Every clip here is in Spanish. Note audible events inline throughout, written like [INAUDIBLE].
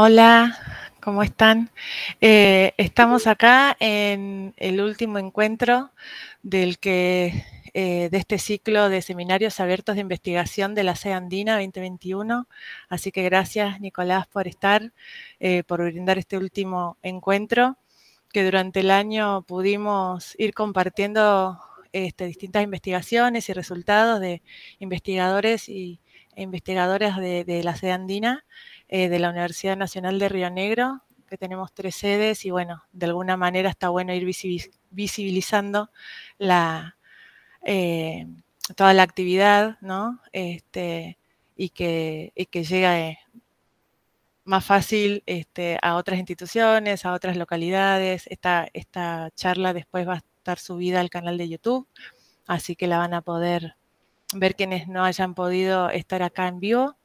Hola, ¿cómo están? Eh, estamos acá en el último encuentro del que, eh, de este ciclo de seminarios abiertos de investigación de la CE Andina 2021. Así que gracias, Nicolás, por estar, eh, por brindar este último encuentro, que durante el año pudimos ir compartiendo este, distintas investigaciones y resultados de investigadores y, investigadoras de, la CE Andina eh, de la Universidad Nacional de Río Negro, que tenemos tres sedes y bueno, de alguna manera está bueno ir visibilizando la, eh, toda la actividad, ¿no? Este, y, que, y que llegue más fácil este, a otras instituciones, a otras localidades. Esta, esta charla después va a estar subida al canal de YouTube, así que la van a poder ver quienes no hayan podido estar acá en vivo.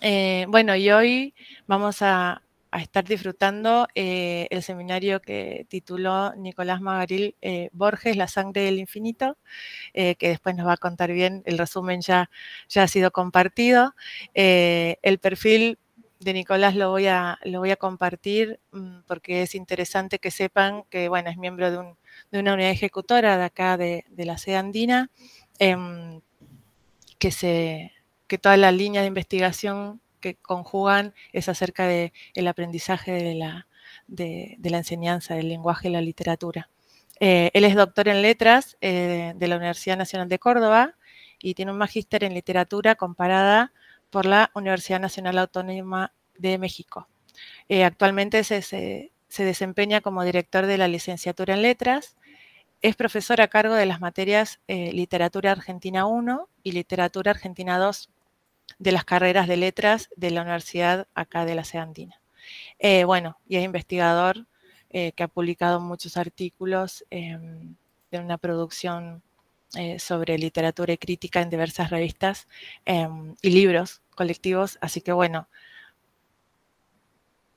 Eh, bueno, y hoy vamos a, estar disfrutando eh, el seminario que tituló Nicolás Magaril eh, Borges, La sangre del infinito, que después nos va a contar bien, el resumen ya, ya ha sido compartido. el perfil de Nicolás lo voy a, lo voy a compartir mm, porque es interesante que sepan que, bueno, es miembro de, una unidad ejecutora de acá de, la sede andina, em, que se que toda la línea de investigación que conjugan es acerca del el aprendizaje de la, de, la, enseñanza, del lenguaje y la literatura. Eh, él es doctor en letras eh, de la Universidad Nacional de Córdoba y tiene un magíster en literatura comparada por la Universidad Nacional Autónoma de México. Eh, actualmente se, se, desempeña como director de la licenciatura en letras es profesor a cargo de las materias Literatura Argentina 1 y Literatura Argentina 2 de las carreras de letras de la Universidad acá de la SEA Andina. Eh, bueno, y es investigador eh, que ha publicado muchos artículos em, de una producción eh, sobre literatura y crítica en diversas revistas em, y libros colectivos, así que bueno,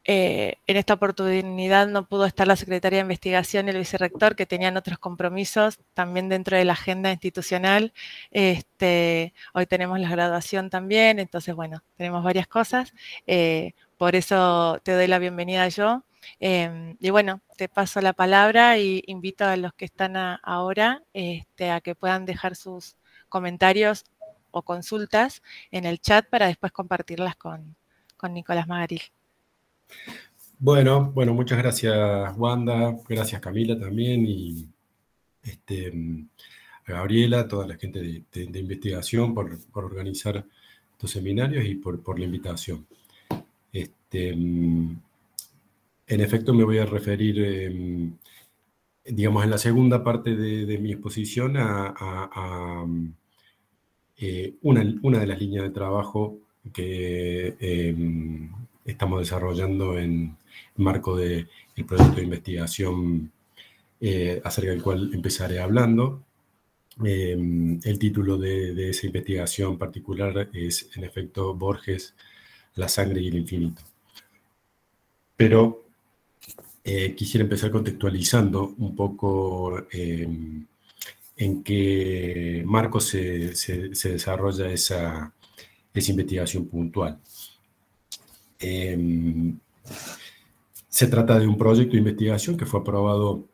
en esta oportunidad no pudo estar la secretaria de investigación y el vicerrector, que tenían otros compromisos también dentro de la agenda institucional. Este, hoy tenemos la graduación también, entonces, bueno, tenemos varias cosas. Eh, por eso te doy la bienvenida yo. Em, y bueno, te paso la palabra y invito a los que están ahora este, a que puedan dejar sus comentarios o consultas en el chat para después compartirlas con, con Nicolás Magaril. Bueno, bueno, muchas gracias Wanda, gracias Camila también y este, a Gabriela, toda la gente de, investigación por, organizar estos seminarios y por, la invitación. Este, en efecto, me voy a referir, em, digamos, en la segunda parte de, mi exposición a, eh, una, de las líneas de trabajo que em, estamos desarrollando en marco del proyecto de investigación eh, acerca del cual empezaré hablando. Em, el título de, esa investigación particular es, en efecto, Borges, la sangre y el infinito. Pero eh, quisiera empezar contextualizando un poco en qué marco se, desarrolla esa, esa investigación puntual. Em, se trata de un proyecto de investigación que fue aprobado,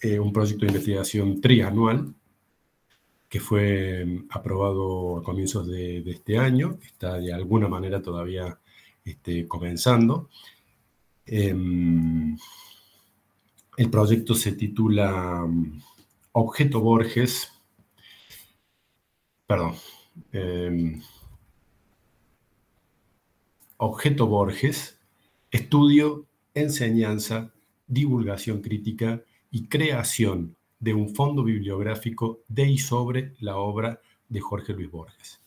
eh, un proyecto de investigación trianual, que fue em, aprobado a comienzos de, este año, está de alguna manera todavía este, comenzando. Em, el proyecto se titula Objeto Borges, perdón, Objeto Borges, estudio, enseñanza, divulgación crítica y creación de un fondo bibliográfico de y sobre la obra de Jorge Luis Borges.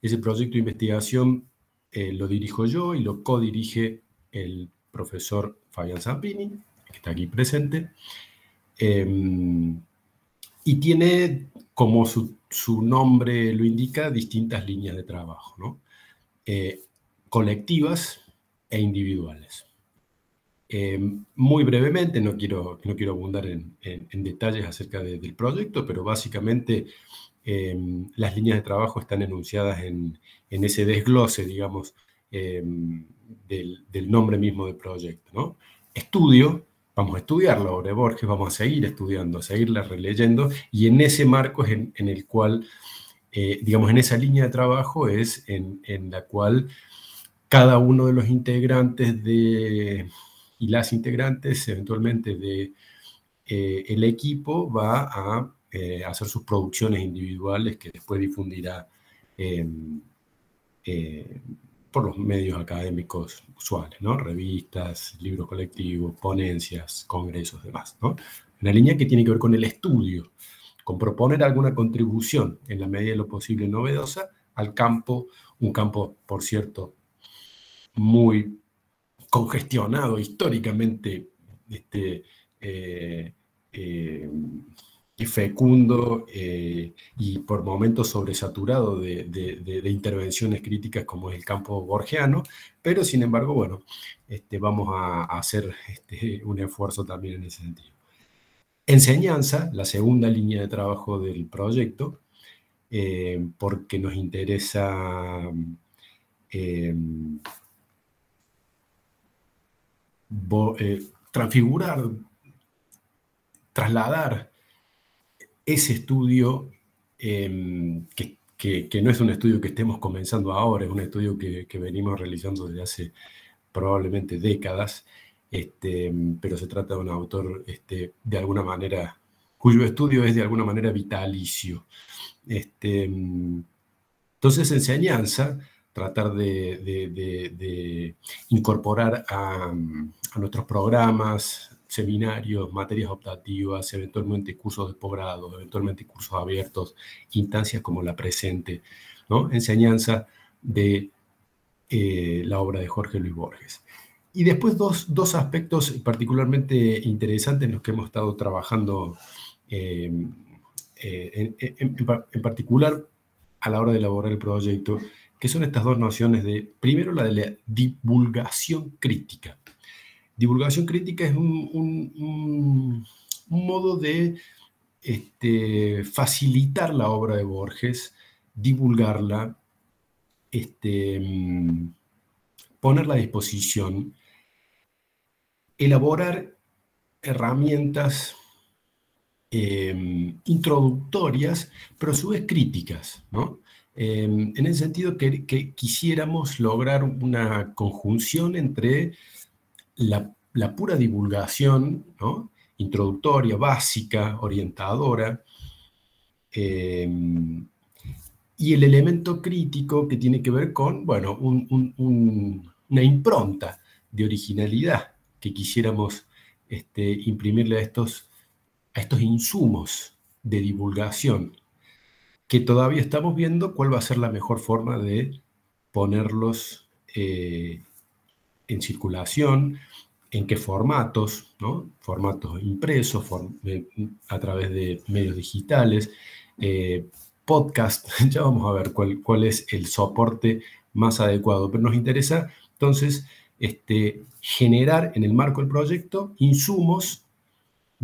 Ese proyecto de investigación eh, lo dirijo yo y lo codirige el profesor Fabián Zampini, que está aquí presente, em, y tiene, como su, nombre lo indica, distintas líneas de trabajo. ¿no? Eh, colectivas e individuales. Eh, muy brevemente, no quiero, no quiero abundar en, detalles acerca del proyecto, pero básicamente em, las líneas de trabajo están enunciadas en, ese desglose, digamos, em, del, nombre mismo del proyecto. ¿no? Estudio, vamos a estudiar la obra de Borges, vamos a seguir estudiando, a seguirla releyendo, y en ese marco es en, el cual, eh, digamos, en esa línea de trabajo es en, la cual cada uno de los integrantes de, y las integrantes eventualmente de eh, el equipo va a eh, hacer sus producciones individuales que después difundirá em, por los medios académicos usuales, ¿no? revistas, libros colectivos, ponencias, congresos, demás. ¿no? Una línea que tiene que ver con el estudio, con proponer alguna contribución en la medida de lo posible novedosa al campo, un campo, por cierto, muy congestionado históricamente, este, eh, eh, fecundo eh, y por momentos sobresaturado de, intervenciones críticas como es el campo borgiano, pero sin embargo, bueno, este, vamos a, hacer este, un esfuerzo también en ese sentido. Enseñanza, la segunda línea de trabajo del proyecto, porque nos interesa eh, transfigurar, trasladar ese estudio, em, que, no es un estudio que estemos comenzando ahora, es un estudio que, venimos realizando desde hace probablemente décadas, este, pero se trata de un autor este, de alguna manera, cuyo estudio es de alguna manera vitalicio. Este, entonces, enseñanza, tratar de, incorporar a, nuestros programas, seminarios, materias optativas, eventualmente cursos de posgrado, eventualmente cursos abiertos, instancias como la presente, enseñanza de eh, la obra de Jorge Luis Borges. Y después dos, dos, aspectos particularmente interesantes en los que hemos estado trabajando, eh, eh, en, particular a la hora de elaborar el proyecto, que son estas dos nociones de, primero, la de la divulgación crítica. Divulgación crítica es un, modo de este, facilitar la obra de Borges, divulgarla, este, ponerla a disposición, elaborar herramientas em, introductorias, pero a su vez críticas, em, en el sentido que, que, quisiéramos lograr una conjunción entre la, pura divulgación, introductoria, básica, orientadora, eh, y el elemento crítico que tiene que ver con, bueno, una impronta de originalidad que quisiéramos este, imprimirle a estos, a estos insumos de divulgación, que todavía estamos viendo cuál va a ser la mejor forma de ponerlos eh, en circulación, en qué formatos, ¿no? formatos impresos, a través de medios digitales, eh, podcast, [LAUGHS] ya vamos a ver cuál, cuál, es el soporte más adecuado, pero nos interesa entonces este, generar en el marco del proyecto insumos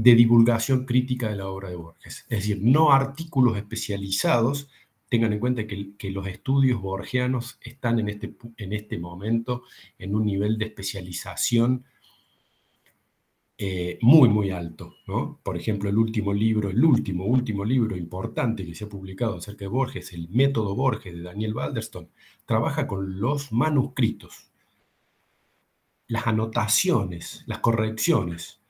de divulgación crítica de la obra de Borges, es decir, no artículos especializados tengan en cuenta que, los estudios borgianos están en este, en este momento en un nivel de especialización eh, muy, muy alto. Por ejemplo, el último libro, el último, último libro importante que se ha publicado acerca de Borges, el método Borges de Daniel Balderston, trabaja con los manuscritos, las anotaciones, las correcciones.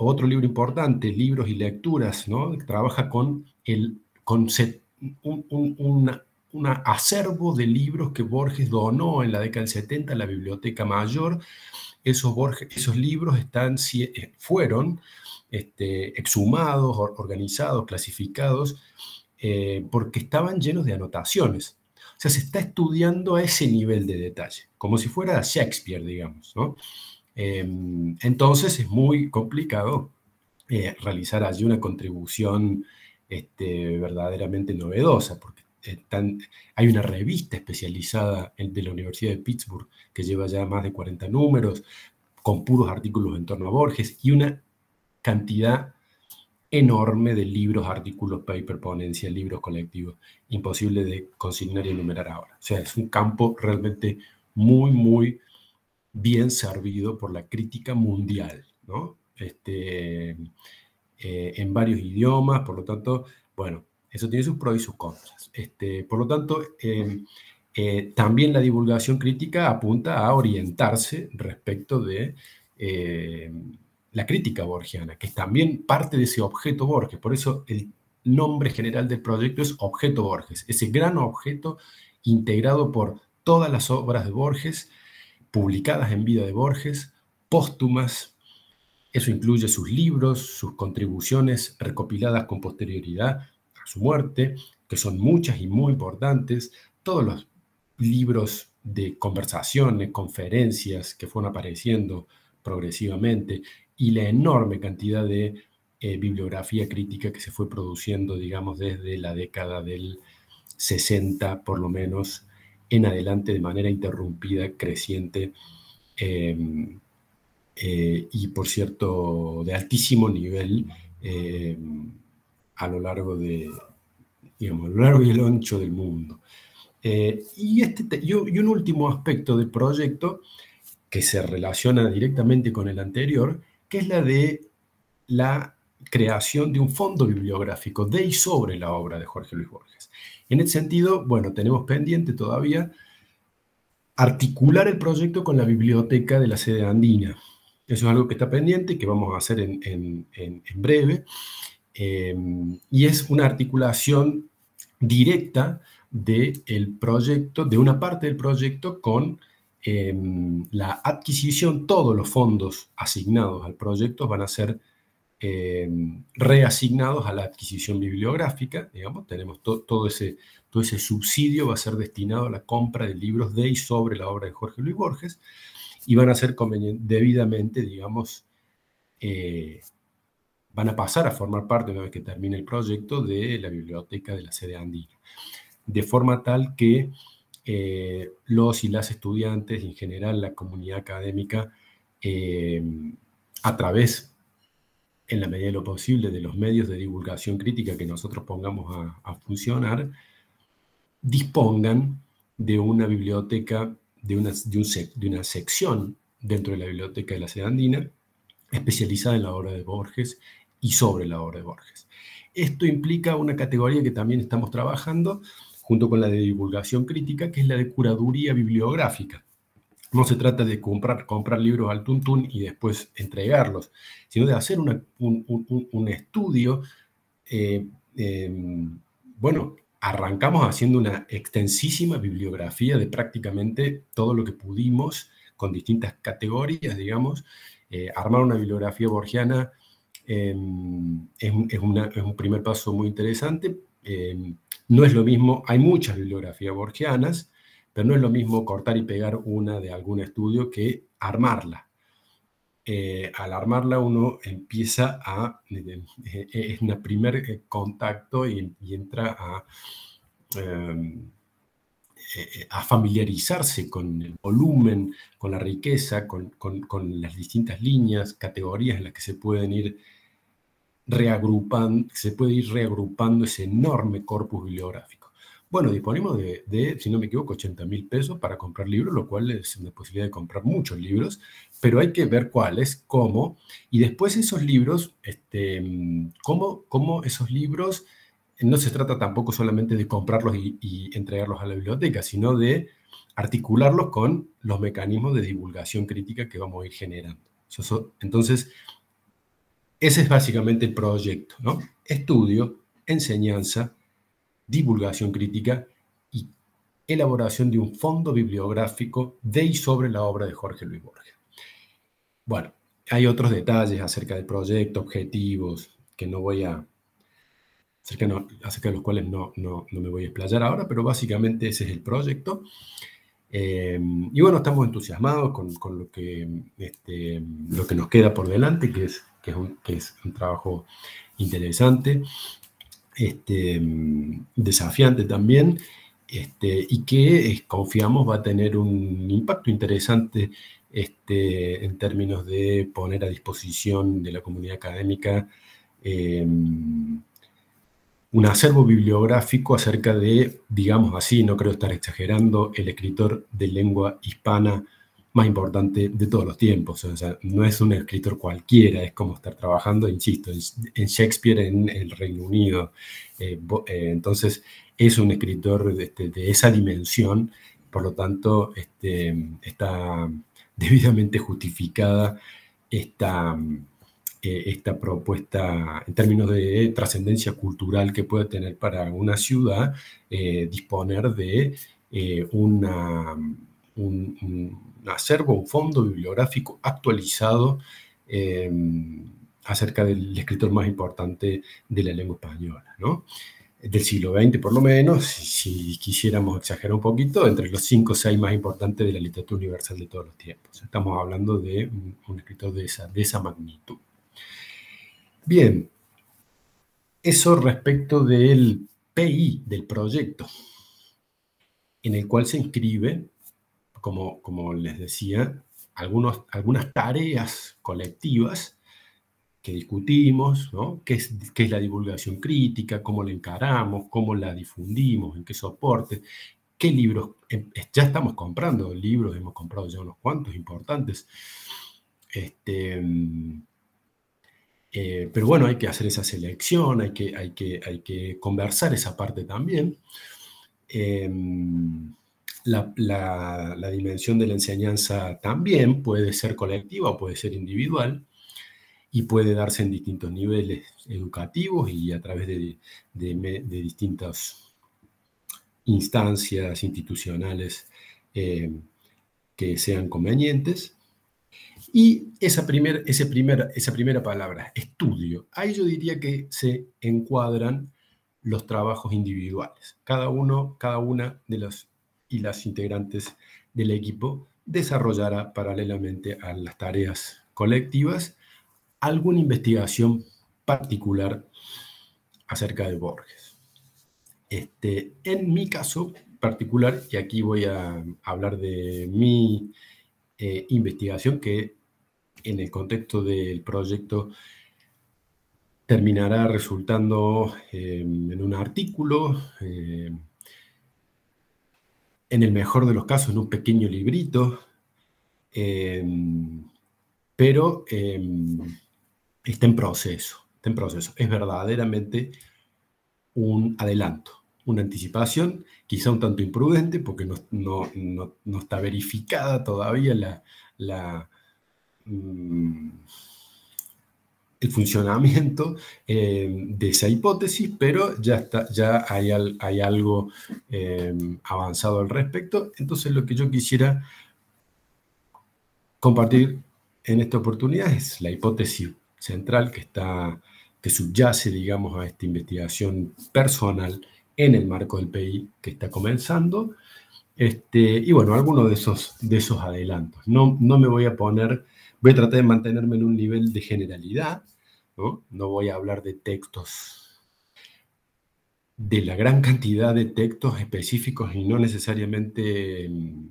Otro libro importante, Libros y Lecturas, ¿no? trabaja con el concepto un, acervo de libros que Borges donó en la década del 70 a la Biblioteca Mayor. Esos, esos libros están, eh, fueron este, exhumados, organizados, clasificados, eh, porque estaban llenos de anotaciones. O sea, se está estudiando a ese nivel de detalle, como si fuera Shakespeare, digamos. Em, entonces es muy complicado eh, realizar allí una contribución este, verdaderamente novedosa, porque hay una revista especializada de la Universidad de Pittsburgh que lleva ya más de 40 números, con puros artículos en torno a Borges y una cantidad enorme de libros, artículos, paper, ponencia, libros colectivos, imposible de consignar y enumerar ahora. O sea, es un campo realmente muy, muy bien servido por la crítica mundial, este, eh, en varios idiomas, por lo tanto, bueno, eso tiene sus pros y sus contras. Este, por lo tanto, em, eh, también la divulgación crítica apunta a orientarse respecto de em, la crítica borgiana, que es también parte de ese objeto Borges. Por eso el nombre general del proyecto es Objeto Borges, ese gran objeto integrado por todas las obras de Borges, publicadas en vida de Borges, póstumas. Eso incluye sus libros, sus contribuciones recopiladas con posterioridad a su muerte, que son muchas y muy importantes, todos los libros de conversaciones, conferencias que fueron apareciendo progresivamente y la enorme cantidad de eh, bibliografía crítica que se fue produciendo, digamos, desde la década del 60 por lo menos en adelante de manera interrumpida, creciente em, eh, y por cierto de altísimo nivel em, a lo largo de, lo largo y el ancho del mundo. Eh, y, este, y un último aspecto del proyecto que se relaciona directamente con el anterior, que es la de la creación de un fondo bibliográfico de y sobre la obra de Jorge Luis Borges. En ese sentido, bueno, tenemos pendiente todavía articular el proyecto con la biblioteca de la sede andina. Eso es algo que está pendiente, que vamos a hacer en, breve. Em, y es una articulación directa del proyecto, de una parte del proyecto con em, la adquisición, todos los fondos asignados al proyecto van a ser Em, reasignados a la adquisición bibliográfica, digamos, tenemos todo, ese, todo ese subsidio va a ser destinado a la compra de libros de y sobre la obra de Jorge Luis Borges, y van a ser debidamente, digamos, eh, van a pasar a formar parte, una vez que termine el proyecto, de la biblioteca de la sede andina, de forma tal que eh, los y las estudiantes, en general la comunidad académica, a través en la medida de lo posible, de los medios de divulgación crítica que nosotros pongamos a, funcionar, dispongan de una biblioteca, de una, de, una sección dentro de la biblioteca de la sede andina, especializada en la obra de Borges y sobre la obra de Borges. Esto implica una categoría que también estamos trabajando junto con la de divulgación crítica, que es la de curaduría bibliográfica. No se trata de comprar, libros al tuntún y después entregarlos, sino de hacer un, estudio. Eh, em, bueno, arrancamos haciendo una extensísima bibliografía de prácticamente todo lo que pudimos con distintas categorías, digamos. Eh, armar una bibliografía borgiana em, es, un primer paso muy interesante. Em, no es lo mismo, hay muchas bibliografías borgianas, pero no es lo mismo cortar y pegar una de algún estudio que armarla. Eh, al armarla uno empieza a, eh, eh, es un primer contacto y, entra a, em, a familiarizarse con el volumen, con la riqueza, con, con, las distintas líneas, categorías en las que se pueden ir reagrupando, se puede ir reagrupando ese enorme corpus bibliográfico. Bueno, disponemos de, si no me equivoco, 80 mil pesos para comprar libros, lo cual es una posibilidad de comprar muchos libros, pero hay que ver cuáles, cómo, y después esos libros, este, cómo, cómo esos libros, no se trata tampoco solamente de comprarlos y, entregarlos a la biblioteca, sino de articularlos con los mecanismos de divulgación crítica que vamos a ir generando. Entonces, ese es básicamente el proyecto, ¿no? Estudio, enseñanza, divulgación crítica y elaboración de un fondo bibliográfico de y sobre la obra de Jorge Luis Borges. Bueno, hay otros detalles acerca del proyecto, objetivos, que no voy a, acerca, de los cuales no, no, me voy a explayar ahora, pero básicamente ese es el proyecto. Eh, y bueno, estamos entusiasmados con, con lo, que, este, lo que nos queda por delante, que es, que es, un, que es un trabajo interesante este, desafiante también, este, y que eh, confiamos va a tener un impacto interesante este, en términos de poner a disposición de la comunidad académica em, un acervo bibliográfico acerca de, digamos así, no creo estar exagerando, el escritor de lengua hispana más importante de todos los tiempos. No es un escritor cualquiera, es como estar trabajando, insisto, en Shakespeare en el Reino Unido. Eh, eh, entonces, es un escritor este, de, esa dimensión, por lo tanto, este, está [LAUGHS] debidamente justificada esta, eh, esta propuesta en términos de trascendencia cultural que puede tener para una ciudad disponer de una, un acervo, un fondo bibliográfico actualizado eh, acerca del escritor más importante de la lengua española, ¿no? del siglo XX por lo menos, si, quisiéramos exagerar un poquito, entre los cinco o seis más importantes de la literatura universal de todos los tiempos. Estamos hablando de un, escritor de esa, de esa magnitud. Bien, eso respecto del PI, del proyecto, en el cual se inscribe como, les decía, algunas tareas colectivas que discutimos, ¿no? ¿Qué es, ¿Qué es la divulgación crítica? ¿Cómo la encaramos? ¿Cómo la difundimos? ¿En qué soporte? ¿Qué libros? Em, ya estamos comprando libros, hemos comprado ya unos cuantos importantes. Este, eh, pero bueno, hay que hacer esa selección, hay que, hay que, hay que conversar esa parte también. Em, la, dimensión de la enseñanza también puede ser colectiva o puede ser individual y puede darse en distintos niveles educativos y a través de, distintas instancias institucionales eh, que sean convenientes. Y esa, primer, esa primera palabra, estudio, ahí yo diría que se encuadran los trabajos individuales. Cada uno, cada una de los y las integrantes del equipo desarrollará paralelamente a las tareas colectivas alguna investigación particular acerca de Borges. Este, en mi caso particular, y aquí voy a hablar de mi eh, investigación que en el contexto del proyecto terminará resultando eh, en un artículo eh, en el mejor de los casos, en un pequeño librito, em, pero em, está en proceso, está en proceso. Es verdaderamente un adelanto, una anticipación, quizá un tanto imprudente, porque no, está verificada todavía la, la mm, el funcionamiento eh, de esa hipótesis, pero ya, está, ya hay, hay algo eh, avanzado al respecto. Entonces lo que yo quisiera compartir en esta oportunidad es la hipótesis central que, está, que subyace, digamos, a esta investigación personal en el marco del PI que está comenzando. Este, y bueno, algunos de esos, de esos adelantos. No, no me voy a poner Voy a tratar de mantenerme en un nivel de generalidad, ¿no? Voy a hablar de textos, de la gran cantidad de textos específicos y no necesariamente mm,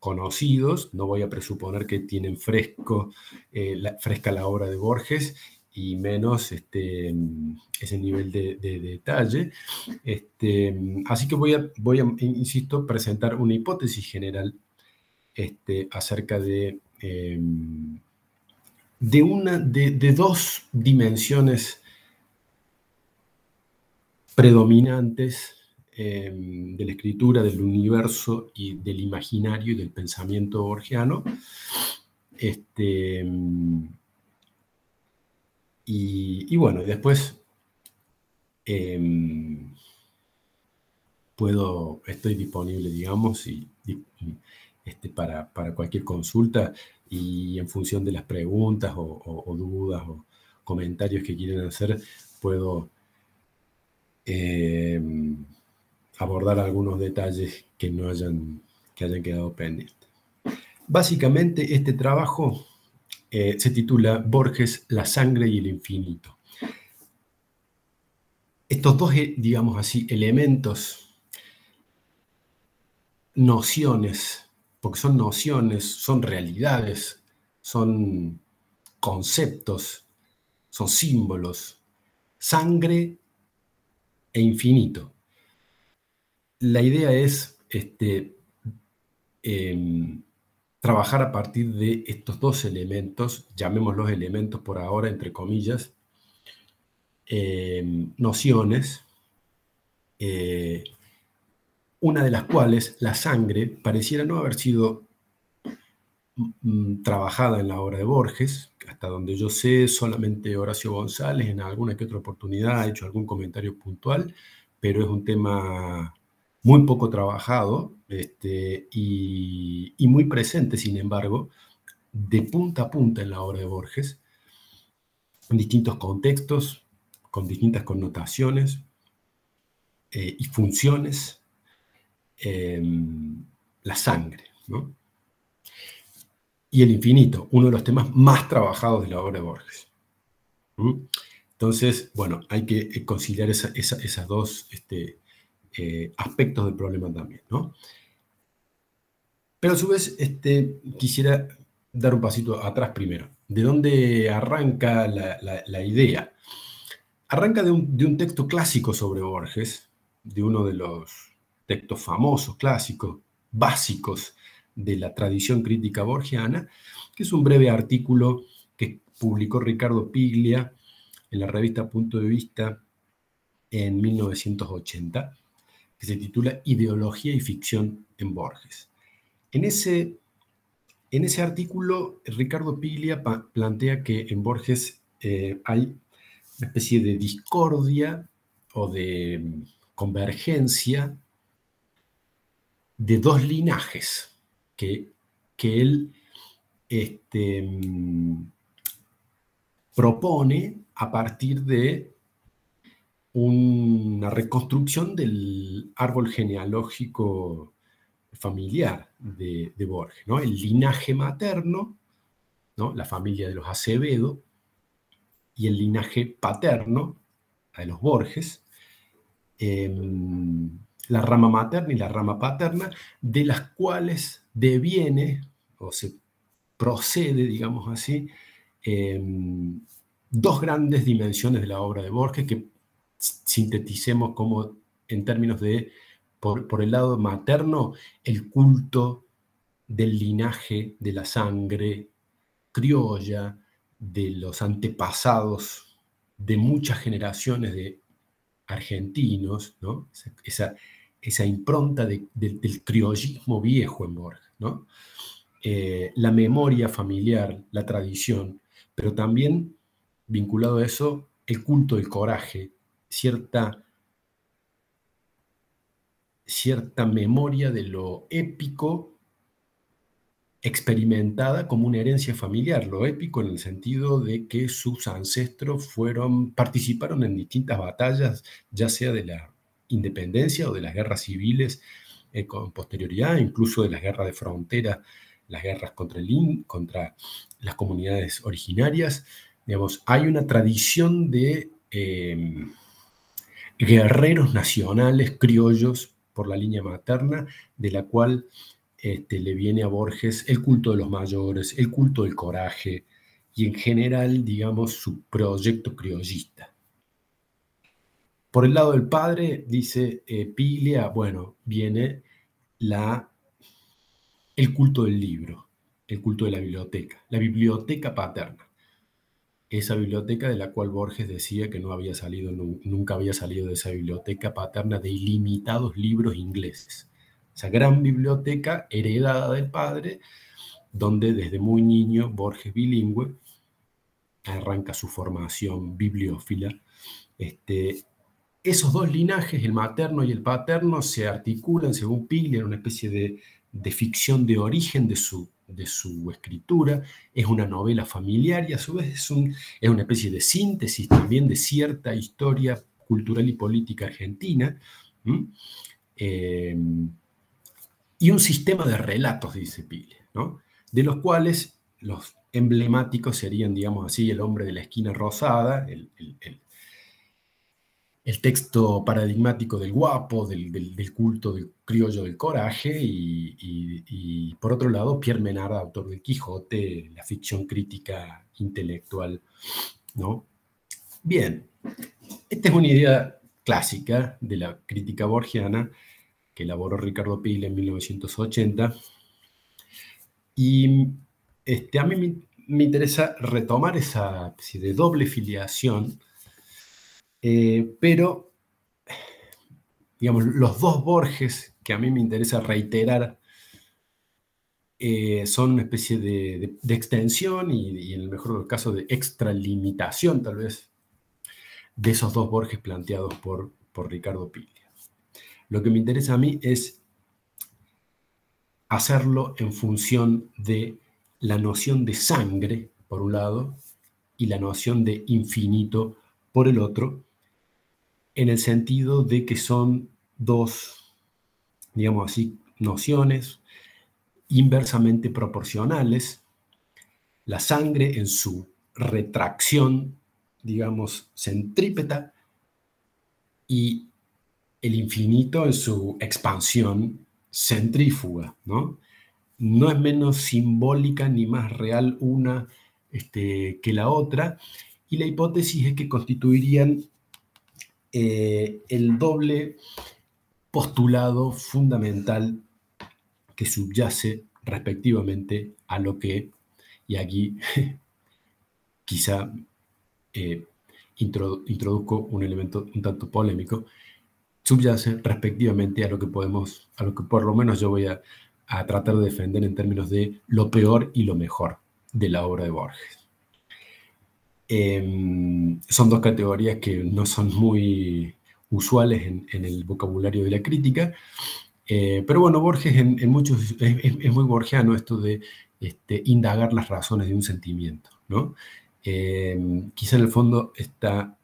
conocidos. No voy a presuponer que tienen fresco, eh, fresca la obra de Borges y menos este, mm, ese nivel de, detalle. Este, mm, así que voy a, voy insisto, presentar una hipótesis general este, acerca de Em, de, una, de, dos dimensiones predominantes em, de la escritura, del universo y del imaginario y del pensamiento borgiano. Este, em, y, bueno, después puedo, estoy disponible, digamos, y este, para, cualquier consulta y en función de las preguntas o, dudas o comentarios que quieren hacer, puedo em, abordar algunos detalles que no hayan, que hayan quedado pendientes. Básicamente este trabajo eh, se titula Borges, la sangre y el infinito. Estos dos, eh, digamos así, elementos, nociones porque son nociones, son realidades, son conceptos, son símbolos, sangre e infinito. La idea es este, em, trabajar a partir de estos dos elementos, llamémoslos elementos por ahora, entre comillas, eh, nociones, una de las cuales, la sangre, pareciera no haber sido mm, trabajada en la obra de Borges, hasta donde yo sé, solamente Horacio González en alguna que otra oportunidad ha hecho algún comentario puntual, pero es un tema muy poco trabajado este, y, muy presente, sin embargo, de punta a punta en la obra de Borges, en distintos contextos, con distintas connotaciones eh, y funciones, em, la sangre, Y el infinito, uno de los temas más trabajados de la obra de Borges. Entonces, bueno, hay que eh, conciliar esas dos este, eh, aspectos del problema también, ¿no? Pero a su vez, este, quisiera dar un pasito atrás primero. ¿De dónde arranca la, idea? Arranca de un, texto clásico sobre Borges, de uno de los textos famosos, clásicos, básicos de la tradición crítica borgiana, que es un breve artículo que publicó Ricardo Piglia en la revista Punto de Vista en 1980, que se titula Ideología y ficción en Borges. En ese, en ese artículo, Ricardo Piglia plantea que en Borges eh, hay una especie de discordia o de mm, convergencia de dos linajes que, que él este, mm, propone a partir de una reconstrucción del árbol genealógico familiar de, Borges, ¿no? el linaje materno, ¿no? la familia de los Acevedo, y el linaje paterno, de los Borges, em, la rama materna y la rama paterna, de las cuales deviene o se procede, digamos así, em, dos grandes dimensiones de la obra de Borges que sinteticemos como en términos de, por, el lado materno, el culto del linaje de la sangre criolla, de los antepasados de muchas generaciones de argentinos, ¿no? esa, esa impronta del criollismo viejo en Borges. Eh, la memoria familiar, la tradición, pero también vinculado a eso, el culto del coraje, cierta, cierta memoria de lo épico experimentada como una herencia familiar, lo épico en el sentido de que sus ancestros fueron, participaron en distintas batallas, ya sea de la independencia o de las guerras civiles eh, con posterioridad, incluso de las guerras de frontera, las guerras contra, el, contra las comunidades originarias, Digamos, hay una tradición de em, guerreros nacionales criollos por la línea materna, de la cual este, le viene a Borges el culto de los mayores, el culto del coraje y en general, digamos, su proyecto criollista. Por el lado del padre, dice eh, Piglia, bueno, viene la, el culto del libro, el culto de la biblioteca, la biblioteca paterna esa biblioteca de la cual Borges decía que no había salido, nunca había salido de esa biblioteca paterna de ilimitados libros ingleses. Esa gran biblioteca heredada del padre, donde desde muy niño Borges bilingüe arranca su formación bibliófila. Este, esos dos linajes, el materno y el paterno, se articulan, según Piglia, una especie de, de ficción de origen de su de su escritura, es una novela familiar y a su vez es, una especie de síntesis también de cierta historia cultural y política argentina, eh, y un sistema de relatos, dice Pile, de los cuales los emblemáticos serían, digamos así, el hombre de la esquina rosada, el texto paradigmático del guapo, del, culto del criollo del coraje, y, por otro lado, Pierre Menard, autor del Quijote, la ficción crítica intelectual. ¿no? Bien, esta es una idea clásica de la crítica borgiana que elaboró Ricardo Pil en 1980, Y este, a mí me, interesa retomar esa de doble filiación, eh, pero, digamos, los dos Borges que a mí me interesa reiterar eh, son una especie de, extensión y, en el mejor caso de extralimitación, tal vez, de esos dos Borges planteados por, por Ricardo Piglia. Lo que me interesa a mí es hacerlo en función de la noción de sangre, por un lado, y la noción de infinito, por el otro, en el sentido de que son dos, digamos así, nociones inversamente proporcionales. La sangre en su retracción, digamos, centrípeta, y el infinito en su expansión centrífuga, ¿no? No es menos simbólica ni más real una este, que la otra, y la hipótesis es que constituirían eh, el doble postulado fundamental que subyace respectivamente a lo que, y aquí [LAUGHS] quizá eh, introduzco un elemento un tanto polémico, subyace respectivamente a lo que podemos, a lo que por lo menos yo voy a, tratar de defender en términos de lo peor y lo mejor de la obra de Borges. Em, son dos categorías que no son muy usuales en, el vocabulario de la crítica, eh, pero bueno, Borges en, muchos es, muy borgiano esto de este, indagar las razones de un sentimiento, ¿no? Em, quizá en el fondo está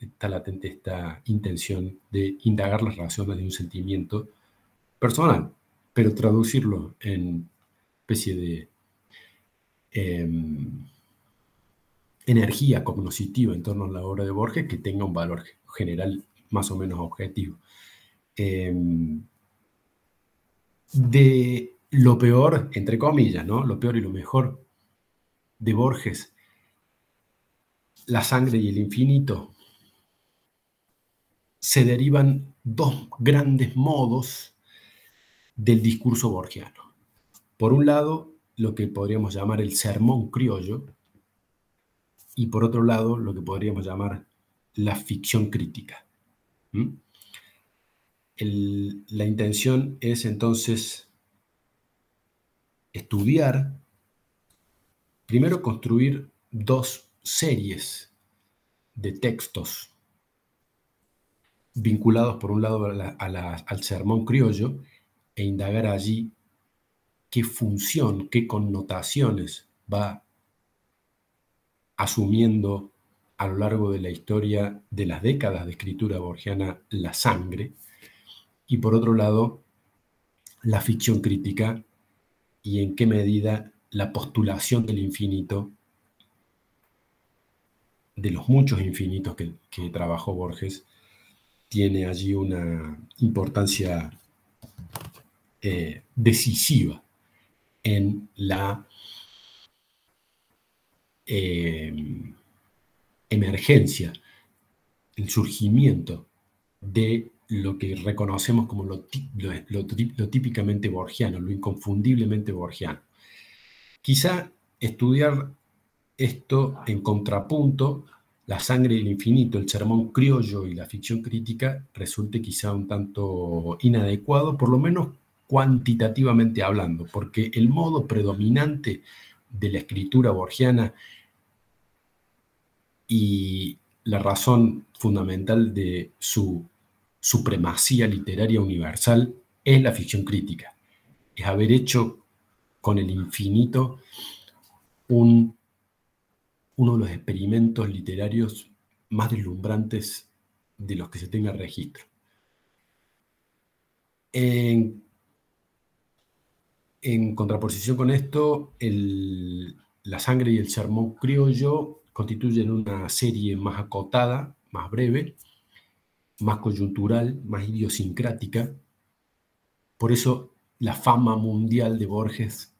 está latente esta intención de indagar las razones de un sentimiento personal, pero traducirlo en especie de em, energía cognoscitiva en torno a la obra de Borges que tenga un valor general más o menos objetivo. Em, de lo peor, entre comillas, ¿no? Lo peor y lo mejor de Borges, la sangre y el infinito, se derivan dos grandes modos del discurso borgiano. Por un lado, lo que podríamos llamar el sermón criollo, y por otro lado, lo que podríamos llamar la ficción crítica. La intención es entonces estudiar, primero construir dos series de textos vinculados por un lado al sermón criollo e indagar allí qué función, qué connotaciones va asumiendo a lo largo de la historia de las décadas de escritura borgiana la sangre, y por otro lado, la ficción crítica y en qué medida la postulación del infinito, de los muchos infinitos que, trabajó Borges, tiene allí una importancia eh, decisiva en la eh, emergencia, el surgimiento de lo que reconocemos como lo, lo, típicamente borgiano, lo inconfundiblemente borgiano. Quizá estudiar esto en contrapunto la sangre del infinito, el sermón criollo y la ficción crítica resulte quizá un tanto inadecuado, por lo menos cuantitativamente hablando, porque el modo predominante de la escritura borgiana y la razón fundamental de su supremacía literaria universal es la ficción crítica, es haber hecho con el infinito un uno de los experimentos literarios más deslumbrantes de los que se tenga registro. En, contraposición con esto, la sangre y el sermón criollo constituyen una serie más acotada, más breve, más coyuntural, más idiosincrática. Por eso la fama mundial de Borges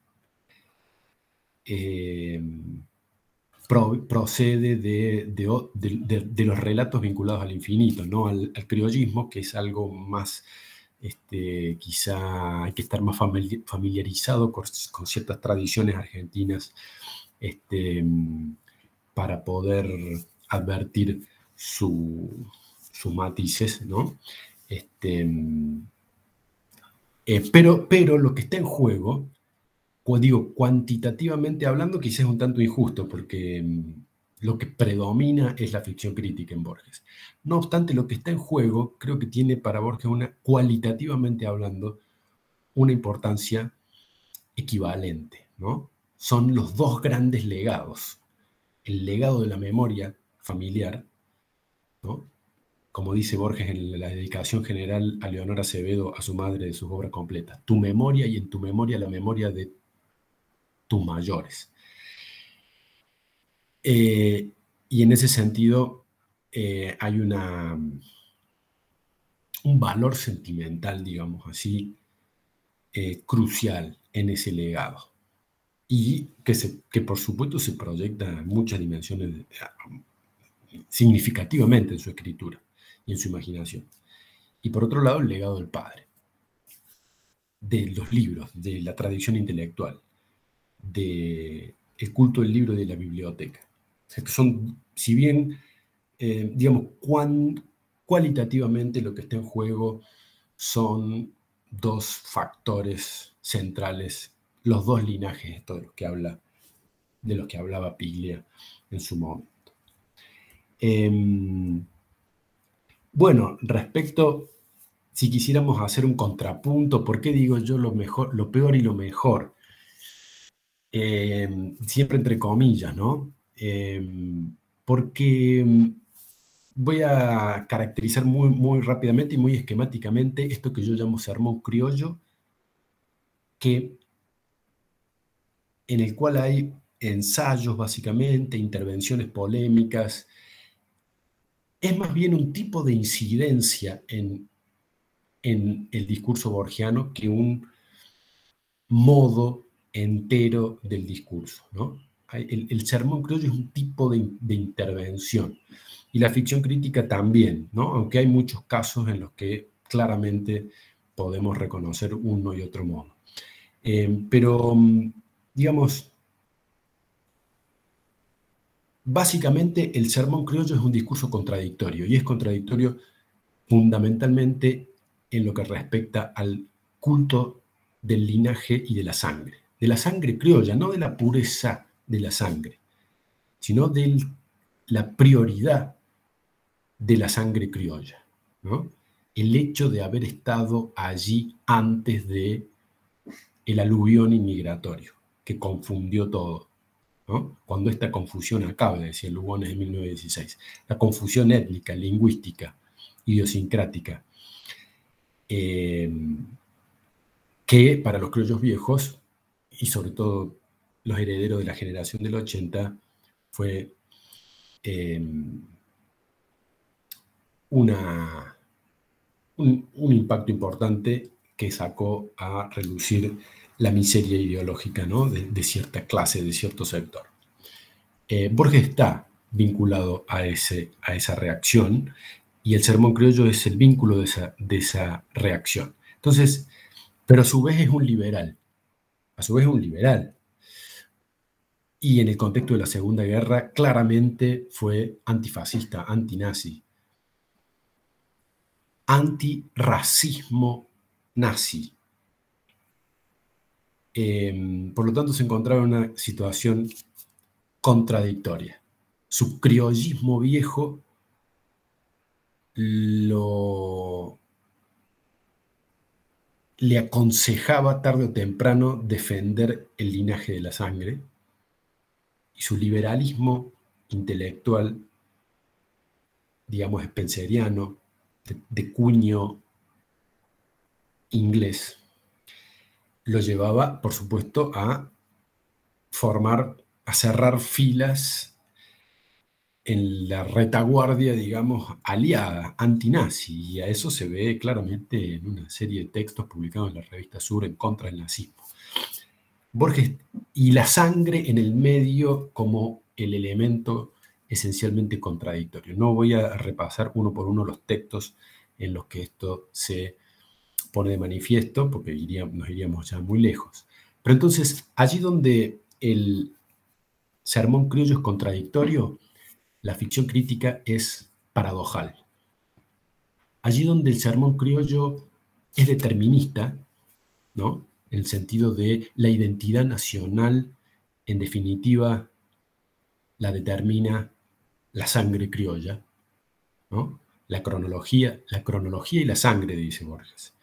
eh, procede de, los relatos vinculados al infinito, ¿no? al, criollismo, que es algo más este, quizá hay que estar más familiarizado con, ciertas tradiciones argentinas este, para poder advertir sus matices, ¿no? Este, eh, pero, pero lo que está en juego, digo, cuantitativamente hablando, quizás es un tanto injusto, porque lo que predomina es la ficción crítica en Borges. No obstante, lo que está en juego creo que tiene para Borges una, cualitativamente hablando, una importancia equivalente, ¿no? Son los dos grandes legados. El legado de la memoria familiar, ¿no? como dice Borges en la dedicación general a Leonora Acevedo, a su madre de sus obras completas, tu memoria y en tu memoria la memoria de tus mayores. Eh, y en ese sentido eh, hay una, un valor sentimental, digamos así, eh, crucial en ese legado. Y que, se, que por supuesto se proyecta en muchas dimensiones significativamente en su escritura y en su imaginación. Y por otro lado, el legado del padre, de los libros, de la tradición intelectual, del el culto del libro de la biblioteca. Son, si bien, eh, digamos, cualitativamente lo que está en juego son dos factores centrales, los dos linajes de los que habla, de los que hablaba Piglia en su momento. Em, bueno, respecto, si quisiéramos hacer un contrapunto, ¿por qué digo yo lo mejor, lo peor y lo mejor? Em, siempre entre comillas, ¿no? Em, porque voy a caracterizar muy, muy rápidamente y muy esquemáticamente esto que yo llamo sermón criollo, que, en el cual hay ensayos básicamente, intervenciones polémicas, es más bien un tipo de incidencia en, en el discurso borgiano que un modo entero del discurso. ¿no? El, sermón criollo es un tipo de, intervención y la ficción crítica también, ¿no? aunque hay muchos casos en los que claramente podemos reconocer uno y otro modo. Eh, pero, digamos, básicamente el sermón criollo es un discurso contradictorio y es contradictorio fundamentalmente en lo que respecta al culto del linaje y de la sangre de la sangre criolla, no de la pureza de la sangre, sino de la prioridad de la sangre criolla. El hecho de haber estado allí antes de el aluvión inmigratorio, que confundió todo. Cuando esta confusión acabe, decía Lugones en 1916, la confusión étnica, lingüística, idiosincrática, eh, que para los criollos viejos y sobre todo los herederos de la generación del 80, fue em, una, un, impacto importante que sacó a relucir la miseria ideológica ¿no? de, cierta clase, de cierto sector. Eh, Borges está vinculado a, ese, a esa reacción y el sermón criollo es el vínculo de esa, de esa reacción. Entonces, pero a su vez es un liberal, a su vez un liberal. Y en el contexto de la Segunda Guerra claramente fue antifascista, antinazi, antirracismo nazi. Em, por lo tanto, se encontraba en una situación contradictoria. Su criollismo viejo lo le aconsejaba tarde o temprano defender el linaje de la sangre y su liberalismo intelectual, digamos, spenceriano, de, de cuño inglés, lo llevaba, por supuesto, a formar, a cerrar filas en la retaguardia, digamos, aliada, antinazi, y a eso se ve claramente en una serie de textos publicados en la revista Sur en contra del nazismo. Borges y la sangre en el medio como el elemento esencialmente contradictorio. No voy a repasar uno por uno los textos en los que esto se pone de manifiesto, porque nos iríamos ya muy lejos. Pero entonces, allí donde el sermón criollo es contradictorio, la ficción crítica es paradojal. Allí donde el sermón criollo es determinista, ¿no? El sentido de la identidad nacional, en definitiva, la determina la sangre criolla. La cronología, la cronología y la sangre, dice Borges.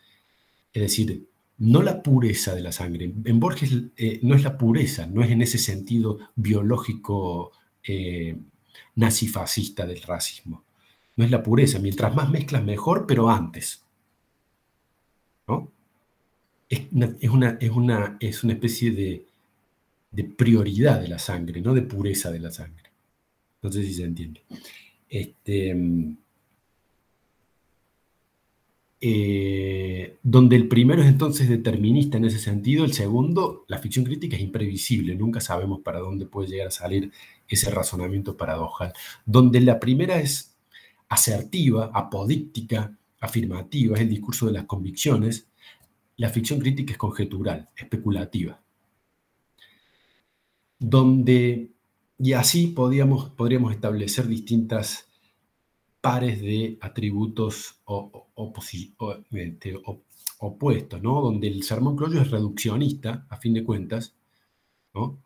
Es decir, no la pureza de la sangre. En Borges eh, no es la pureza, no es en ese sentido biológico eh, nazifascista del racismo. No es la pureza. Mientras más mezclas, mejor, pero antes. ¿No? Es una, es una, es una, especie de, de, prioridad de la sangre, no de pureza de la sangre. No sé si se entiende. Este, eh, donde el primero es entonces determinista en ese sentido, el segundo, la ficción crítica es imprevisible, nunca sabemos para dónde puede llegar a salir ese razonamiento paradojal, donde la primera es asertiva, apodíctica, afirmativa, es el discurso de las convicciones, la ficción crítica es conjetural, especulativa, donde, y así podríamos, establecer distintas pares de atributos este, opuestos, ¿no? Donde el sermón criollo es reduccionista, a fin de cuentas, ¿no?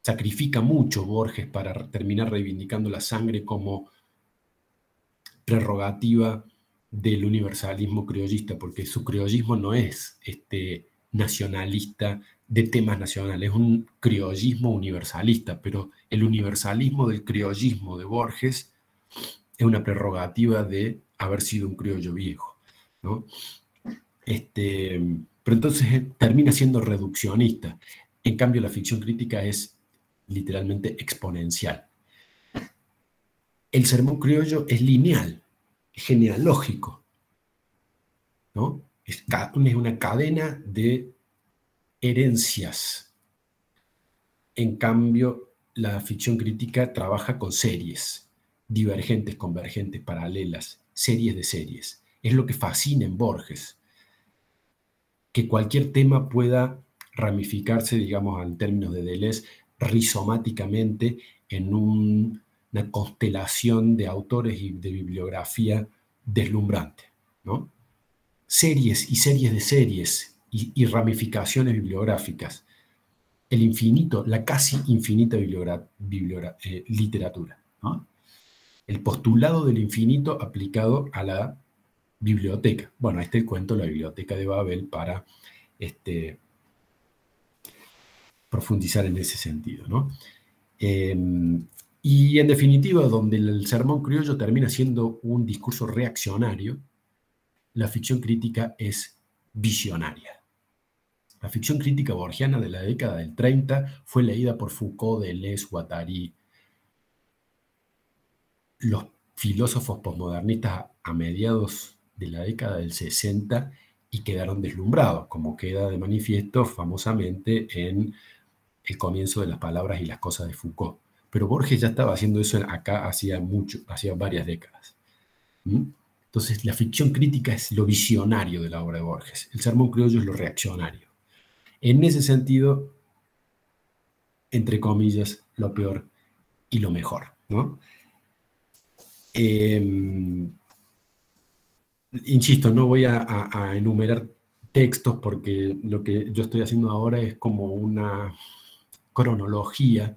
Sacrifica mucho Borges para terminar reivindicando la sangre como prerrogativa del universalismo criollista, porque su criollismo no es este, nacionalista de temas nacionales, es un criollismo universalista, pero el universalismo del criollismo de Borges es una prerrogativa de haber sido un criollo viejo. ¿no? Este, pero entonces eh, termina siendo reduccionista. En cambio, la ficción crítica es literalmente exponencial. El sermón criollo es lineal, genealógico. ¿no? Es una cadena de herencias. En cambio, la ficción crítica trabaja con series divergentes, convergentes, paralelas, series de series. Es lo que fascina en Borges, que cualquier tema pueda ramificarse, digamos, en términos de Deleuze, rizomáticamente en una constelación de autores y de bibliografía deslumbrante. ¿no? Series y series de series y, ramificaciones bibliográficas. El infinito, la casi infinita eh, literatura. ¿no? el postulado del infinito aplicado a la biblioteca. Bueno, este es el cuento, la biblioteca de Babel, para este, profundizar en ese sentido. ¿no? Em, y en definitiva, donde el sermón criollo termina siendo un discurso reaccionario, la ficción crítica es visionaria. La ficción crítica borgiana de la década del 30 fue leída por Foucault, Deleuze, Guattari, los filósofos posmodernistas a mediados de la década del 60 y quedaron deslumbrados, como queda de manifiesto famosamente en el comienzo de las palabras y las cosas de Foucault. Pero Borges ya estaba haciendo eso acá hacía mucho, hacía varias décadas. Entonces, la ficción crítica es lo visionario de la obra de Borges. El sermón criollo es lo reaccionario. En ese sentido, entre comillas, lo peor y lo mejor. ¿no? Em, insisto, no voy a, enumerar textos porque lo que yo estoy haciendo ahora es como una cronología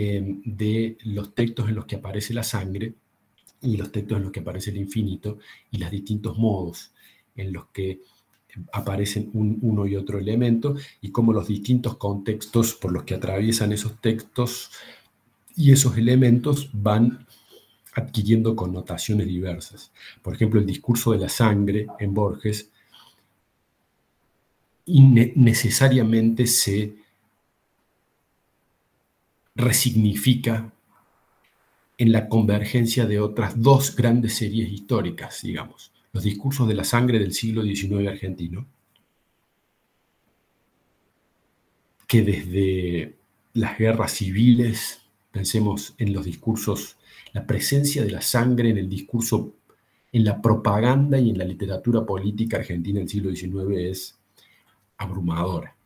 em, de los textos en los que aparece la sangre y los textos en los que aparece el infinito y los distintos modos en los que aparecen uno y otro elemento y cómo los distintos contextos por los que atraviesan esos textos y esos elementos van adquiriendo connotaciones diversas. Por ejemplo, el discurso de la sangre en Borges necesariamente se resignifica en la convergencia de otras dos grandes series históricas, digamos, los discursos de la sangre del siglo XIX argentino, que desde las guerras civiles, pensemos en los discursos la presencia de la sangre en el discurso en la propaganda y en la literatura política argentina del siglo XIX es abrumadora,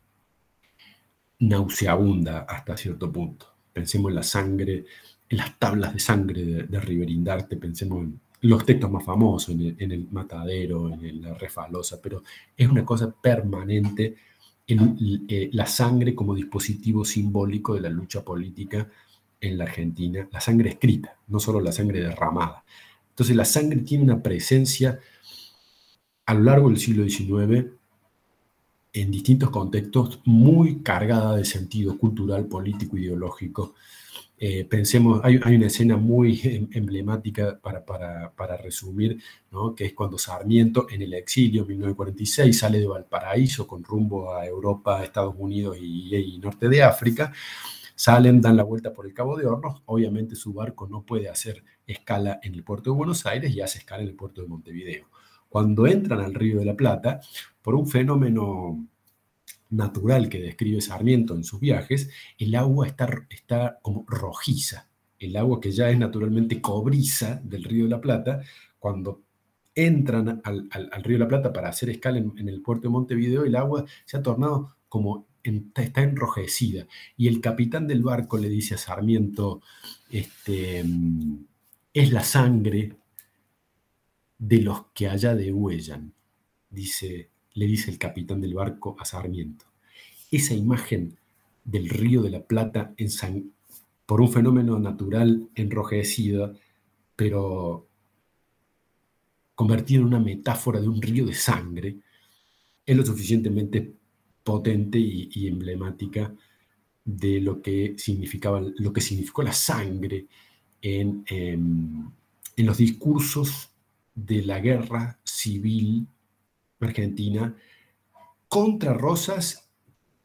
nauseabunda hasta cierto punto. Pensemos en la sangre, en las tablas de sangre de, Riverindarte, pensemos en los textos más famosos, en el, Matadero, en la Refalosa, pero es una cosa permanente en, eh, la sangre como dispositivo simbólico de la lucha política en la Argentina, la sangre escrita, no solo la sangre derramada. Entonces la sangre tiene una presencia a lo largo del siglo XIX en distintos contextos muy cargada de sentido cultural, político, ideológico. Eh, pensemos, hay, una escena muy [LAUGHS] em, emblemática para, para, resumir, ¿no? que es cuando Sarmiento en el exilio, en 1946, sale de Valparaíso con rumbo a Europa, Estados Unidos y, y norte de África, Salen, dan la vuelta por el Cabo de Hornos. Obviamente su barco no puede hacer escala en el puerto de Buenos Aires y hace escala en el puerto de Montevideo. Cuando entran al Río de la Plata, por un fenómeno natural que describe Sarmiento en sus viajes, el agua está, como rojiza. El agua que ya es naturalmente cobriza del Río de la Plata, cuando entran al, Río de la Plata para hacer escala en, el puerto de Montevideo, el agua se ha tornado como está enrojecida. Y el capitán del barco le dice a Sarmiento, este, es la sangre de los que allá degüellan, dice, le dice el capitán del barco a Sarmiento. Esa imagen del río de la Plata en por un fenómeno natural enrojecida, pero convertido en una metáfora de un río de sangre, es lo suficientemente potente y, emblemática de lo que, significaba, lo que significó la sangre en, em, en los discursos de la guerra civil argentina contra Rosas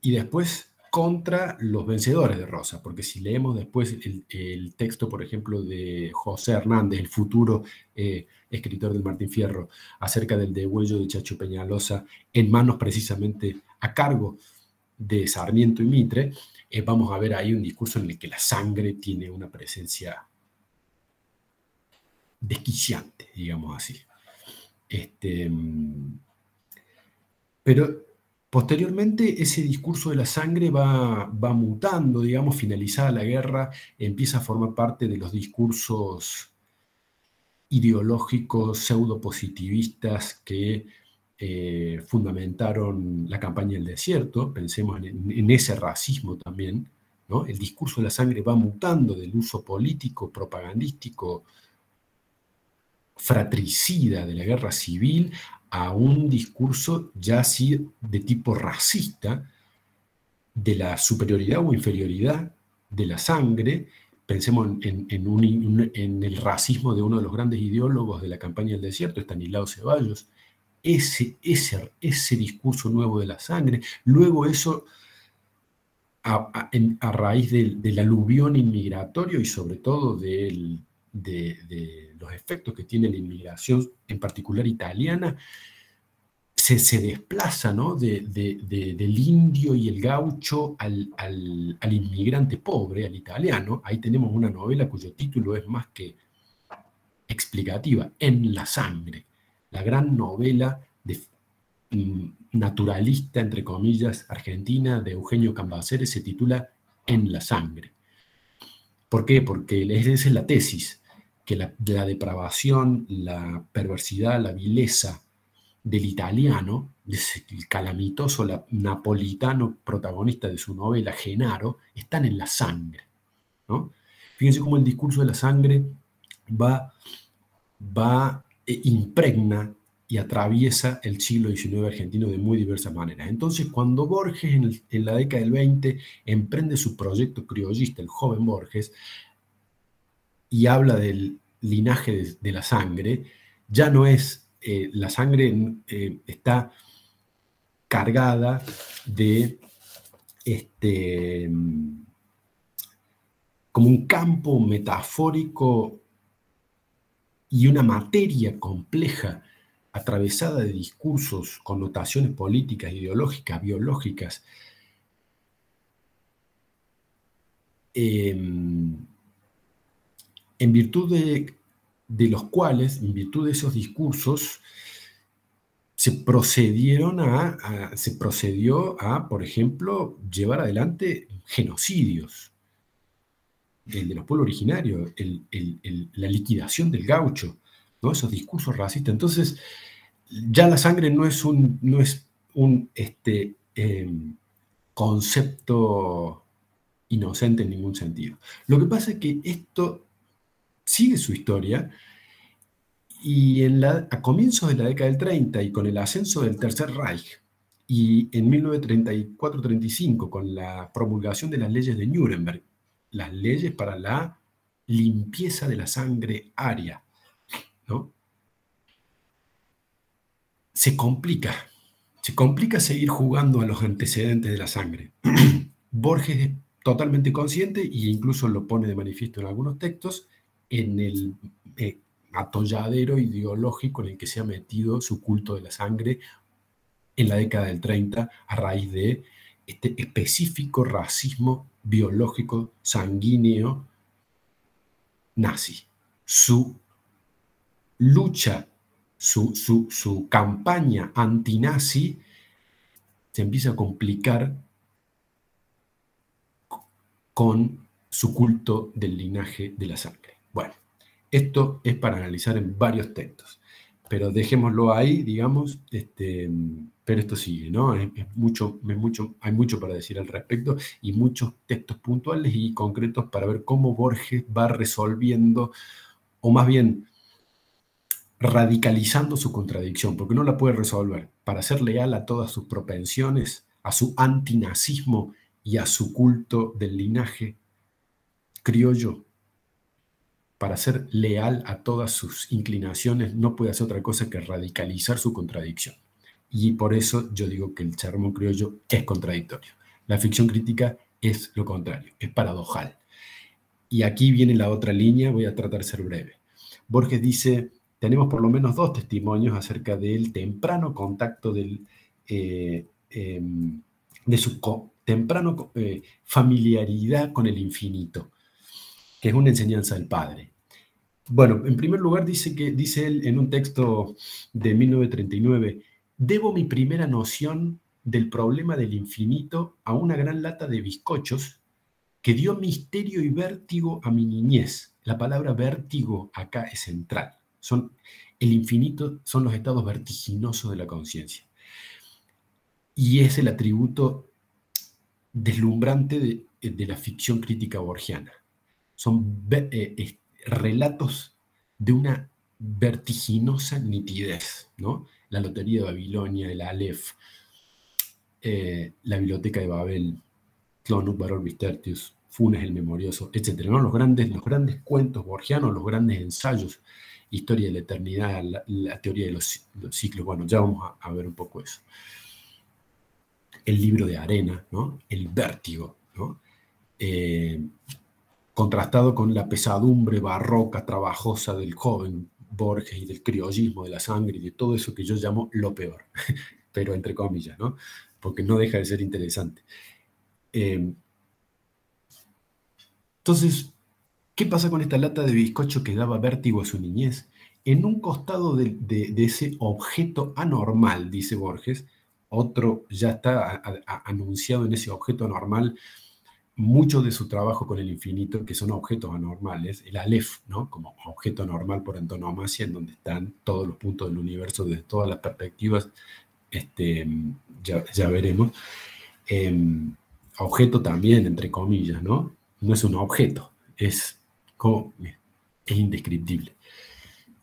y después contra los vencedores de Rosa, porque si leemos después el, texto, por ejemplo, de José Hernández, el futuro eh, escritor del Martín Fierro, acerca del degüello de Chacho Peñalosa, en manos precisamente a cargo de Sarmiento y Mitre, eh, vamos a ver ahí un discurso en el que la sangre tiene una presencia desquiciante, digamos así. Este, mm, pero Posteriormente, ese discurso de la sangre va, va, mutando, digamos, finalizada la guerra, empieza a formar parte de los discursos ideológicos pseudo-positivistas que eh, fundamentaron la campaña del desierto, pensemos en, ese racismo también, ¿no? El discurso de la sangre va mutando del uso político, propagandístico, fratricida de la guerra civil a un discurso ya así de tipo racista de la superioridad o inferioridad de la sangre. Pensemos en, en, el racismo de uno de los grandes ideólogos de la campaña del desierto, Estanislao Ceballos. Ese, ese, ese discurso nuevo de la sangre. Luego eso, a, raíz del, aluvión inmigratorio y sobre todo del, de los efectos que tiene la inmigración, en particular italiana, se, se desplaza ¿no? de, del indio y el gaucho al, al, inmigrante pobre, al italiano. Ahí tenemos una novela cuyo título es más que explicativa, En la sangre, la gran novela mm, naturalista, entre comillas, argentina de Eugenio Cambaceres se titula En la sangre. ¿Por qué? Porque esa es la tesis que la, depravación, la perversidad, la vileza del italiano, el calamitoso napolitano protagonista de su novela Genaro, están en la sangre. Fíjense cómo el discurso de la sangre va, va e impregna y atraviesa el siglo XIX argentino de muy diversas maneras. Entonces, cuando Borges en, en la década del 20 emprende su proyecto criollista, el joven Borges, y habla del linaje de, la sangre, ya no es, eh, la sangre eh, está cargada de este, como un campo metafórico y una materia compleja atravesada de discursos, connotaciones políticas, ideológicas, biológicas, em, en virtud de de los cuales, en virtud de esos discursos, se procedieron a, se procedió a, por ejemplo, llevar adelante genocidios. El de los pueblos originarios, la liquidación del gaucho, ¿no? esos discursos racistas. Entonces, ya la sangre no es un, no es un este, em, concepto inocente en ningún sentido. Lo que pasa es que esto sigue su historia y en a comienzos de la década del 30 y con el ascenso del Tercer Reich y en 1934-35 con la promulgación de las leyes de Nuremberg, las leyes para la limpieza de la sangre aria, ¿no? se complica, se complica seguir jugando a los antecedentes de la sangre. [CLEARS THROAT] Borges es totalmente consciente e incluso lo pone de manifiesto en algunos textos en el eh, atolladero ideológico en el que se ha metido su culto de la sangre en la década del 30 a raíz de este específico racismo biológico sanguíneo nazi. Su lucha su, campaña antinazi se empieza a complicar con su culto del linaje de la sangre. Bueno, esto es para analizar en varios textos, pero dejémoslo ahí, digamos, este, pero esto sigue, ¿no? mucho, hay mucho para decir al respecto y muchos textos puntuales y concretos para ver cómo Borges va resolviendo, o más bien radicalizando su contradicción, porque no la puede resolver. Para ser leal a todas sus propensiones, a su antinazismo y a su culto del linaje criollo, para ser leal a todas sus inclinaciones, no puede hacer otra cosa que radicalizar su contradicción. Y por eso yo digo que el sermón criollo es contradictorio. La ficción crítica es lo contrario, es paradojal. Y aquí viene la otra línea, voy a tratar de ser breve. Borges dice, tenemos por lo menos dos testimonios acerca del temprano contacto eh, em, de su temprano eh, familiaridad con el infinito, que es una enseñanza del Padre. Bueno, en primer lugar dice, que, dice él en un texto de 1939, debo mi primera noción del problema del infinito a una gran lata de bizcochos que dio misterio y vértigo a mi niñez. La palabra vértigo acá es central. Son, el infinito son los estados vertiginosos de la conciencia. Y es el atributo deslumbrante de, la ficción crítica borgiana. Son eh, relatos de una vertiginosa nitidez, ¿no? La Lotería de Babilonia, el Aleph, eh, la Biblioteca de Babel, Clonut Barol Vistertius, Funes el Memorioso, etc. ¿no? Los, grandes, los grandes cuentos borgianos, los grandes ensayos historia de la eternidad, la, teoría de los, ciclos. Bueno, ya vamos a, ver un poco eso. El libro de arena, ¿no? El vértigo, ¿no? Eh, contrastado con la pesadumbre barroca, trabajosa del joven Borges y del criollismo de la sangre y de todo eso que yo llamo lo peor, [LAUGHS] pero entre comillas, ¿no? Porque no deja de ser interesante. Eh, entonces, ¿Qué pasa con esta lata de bizcocho que daba vértigo a su niñez? En un costado de, ese objeto anormal, dice Borges, otro ya está anunciado en ese objeto anormal mucho de su trabajo con el infinito, que son objetos anormales, el Aleph, ¿no? como objeto anormal por antonomasia, en donde están todos los puntos del universo desde todas las perspectivas, este, ya, veremos. Em, objeto también, entre comillas, ¿no? No es un objeto, es es indescriptible.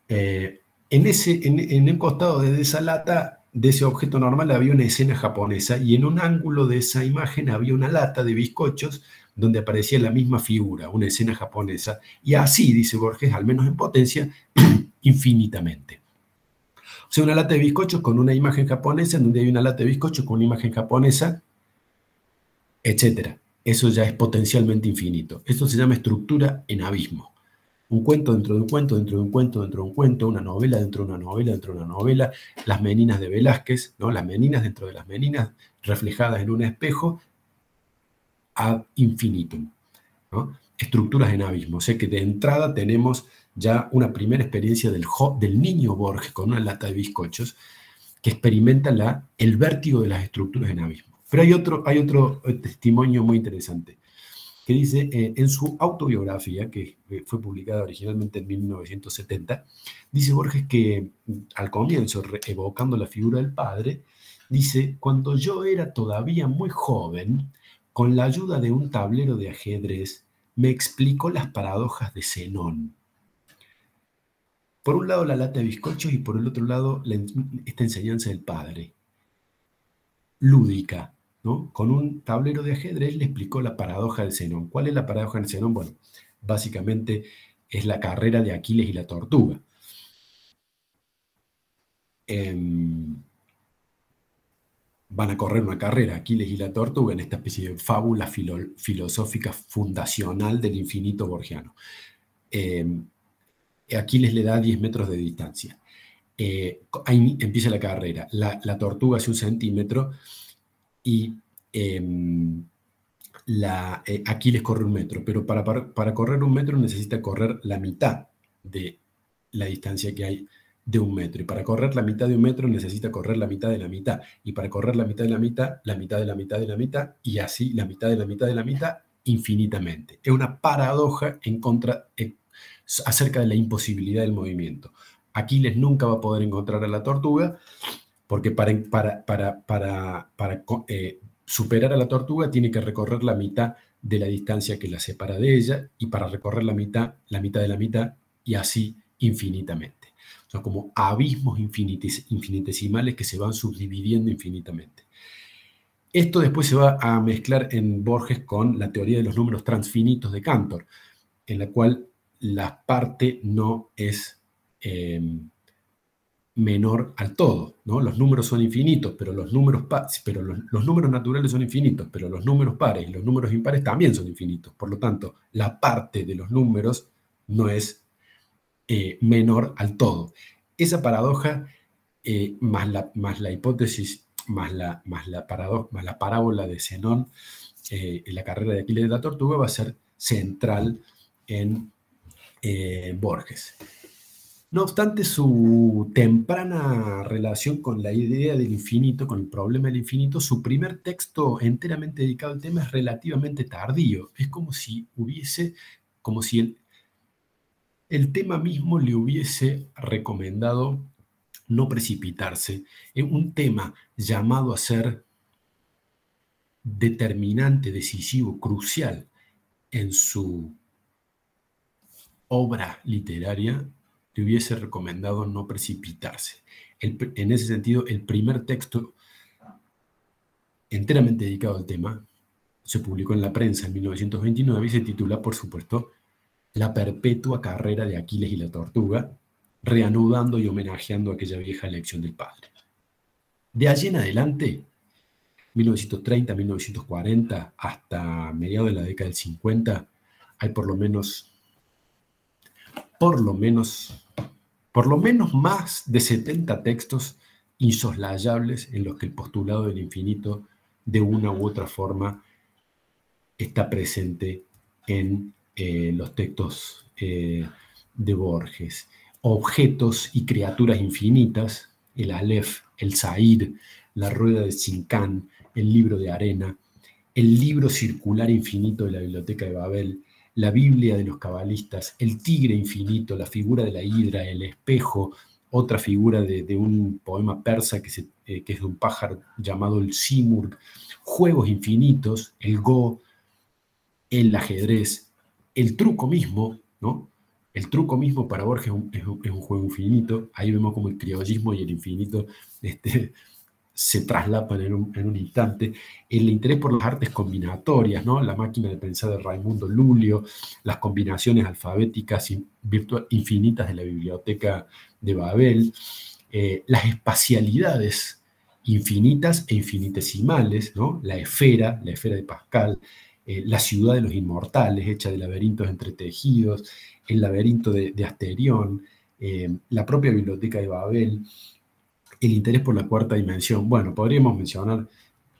Eh, en, ese, en, el costado de esa lata, de ese objeto normal, había una escena japonesa y en un ángulo de esa imagen había una lata de bizcochos donde aparecía la misma figura, una escena japonesa, y así, dice Borges, al menos en potencia, [CLEARS THROAT] infinitamente. O sea, una lata de bizcochos con una imagen japonesa, en donde hay una lata de bizcochos con una imagen japonesa, etcétera eso ya es potencialmente infinito. Esto se llama estructura en abismo. Un cuento dentro de un cuento, dentro de un cuento, dentro de un cuento, una novela dentro de una novela, dentro de una novela, las meninas de Velázquez, ¿no? las meninas dentro de las meninas reflejadas en un espejo ad infinitum. estructuras en abismo. O sea que de entrada tenemos ya una primera experiencia del, del niño Borges con una lata de bizcochos que experimenta la, el vértigo de las estructuras en abismo. Pero hay otro, hay otro eh, testimonio muy interesante que dice, eh, en su autobiografía, que fue publicada originalmente en 1970, dice Borges que mm, al comienzo, evocando la figura del padre, dice, cuando yo era todavía muy joven, con la ayuda de un tablero de ajedrez, me explicó las paradojas de Zenón. Por un lado la lata de bizcochos y por el otro lado esta enseñanza del padre, lúdica, con un tablero de ajedrez le explicó la paradoja del Zenón. ¿Cuál es la paradoja del Zenón? Bueno, básicamente es la carrera de Aquiles y la tortuga. Em, van a correr una carrera, Aquiles y la tortuga, en esta especie de fábula filosófica fundacional del infinito borgiano. Em, Aquiles le da 10 metros de distancia. Eh, ahí empieza la carrera. La, la tortuga hace un centímetro y em, eh, Aquiles corre un metro, pero para, para, correr un metro necesita correr la mitad de la distancia que hay de un metro. Y para correr la mitad de un metro necesita correr la mitad de la mitad. Y para correr la mitad de la mitad, la mitad de la mitad de la mitad, y así la mitad de la mitad de la mitad infinitamente. Es una paradoja en contra, acerca de la imposibilidad del movimiento. Aquiles nunca va a poder encontrar a la tortuga porque para, eh, superar a la tortuga tiene que recorrer la mitad de la distancia que la separa de ella y para recorrer la mitad, la mitad de la mitad y así infinitamente. Son como abismos infinitesimales que se van subdividiendo infinitamente. Esto después se va a mezclar en Borges con la teoría de los números transfinitos de Cantor, en la cual la parte no es... Eh, menor al todo, ¿no? Los números son infinitos, pero los números, pero los, números naturales son infinitos, pero los números pares y los números impares también son infinitos. Por lo tanto, la parte de los números no es eh, menor al todo. Esa paradoja, eh, más, la, más, la, hipótesis, más la, más la, más la parábola de Zenón eh, en la carrera de Aquiles de la Tortuga, va a ser central en Borges. No obstante, su temprana relación con la idea del infinito, con el problema del infinito, su primer texto enteramente dedicado al tema es relativamente tardío. Es como si hubiese, como si el, el tema mismo le hubiese recomendado no precipitarse en un tema llamado a ser determinante, decisivo, crucial en su obra literaria, le hubiese recomendado no precipitarse. en ese sentido, el primer texto enteramente dedicado al tema se publicó en la prensa en 1929 y se titula, por supuesto, La perpetua carrera de Aquiles y la tortuga, reanudando y homenajeando aquella vieja elección del padre. De allí en adelante, 1930-1940 hasta mediados de la década del 50, hay por lo menos, por lo menos por lo menos más de 70 textos insoslayables en los que el postulado del infinito de una u otra forma está presente en eh, los textos eh, de Borges. Objetos y criaturas infinitas, el Aleph, el Said, la rueda de Sincán, el libro de arena, el libro circular infinito de la biblioteca de Babel, la Biblia de los cabalistas, el tigre infinito, la figura de la hidra, el espejo, otra figura de, un poema persa que, eh, que, es de un pájaro llamado el Simurg, juegos infinitos, el Go, el ajedrez, el truco mismo, ¿no? El truco mismo para Borges es un, juego infinito. Ahí vemos como el criollismo y el infinito este, se traslapan en un, instante, el interés por las artes combinatorias, ¿no? la máquina de pensar de Raimundo Lulio, las combinaciones alfabéticas infinitas de la biblioteca de Babel, eh, las espacialidades infinitas e infinitesimales, ¿no? la esfera, la esfera de Pascal, eh, la ciudad de los inmortales, hecha de laberintos entretejidos, el laberinto de, Asterión, eh, la propia biblioteca de Babel, el interés por la cuarta dimensión. Bueno, podríamos mencionar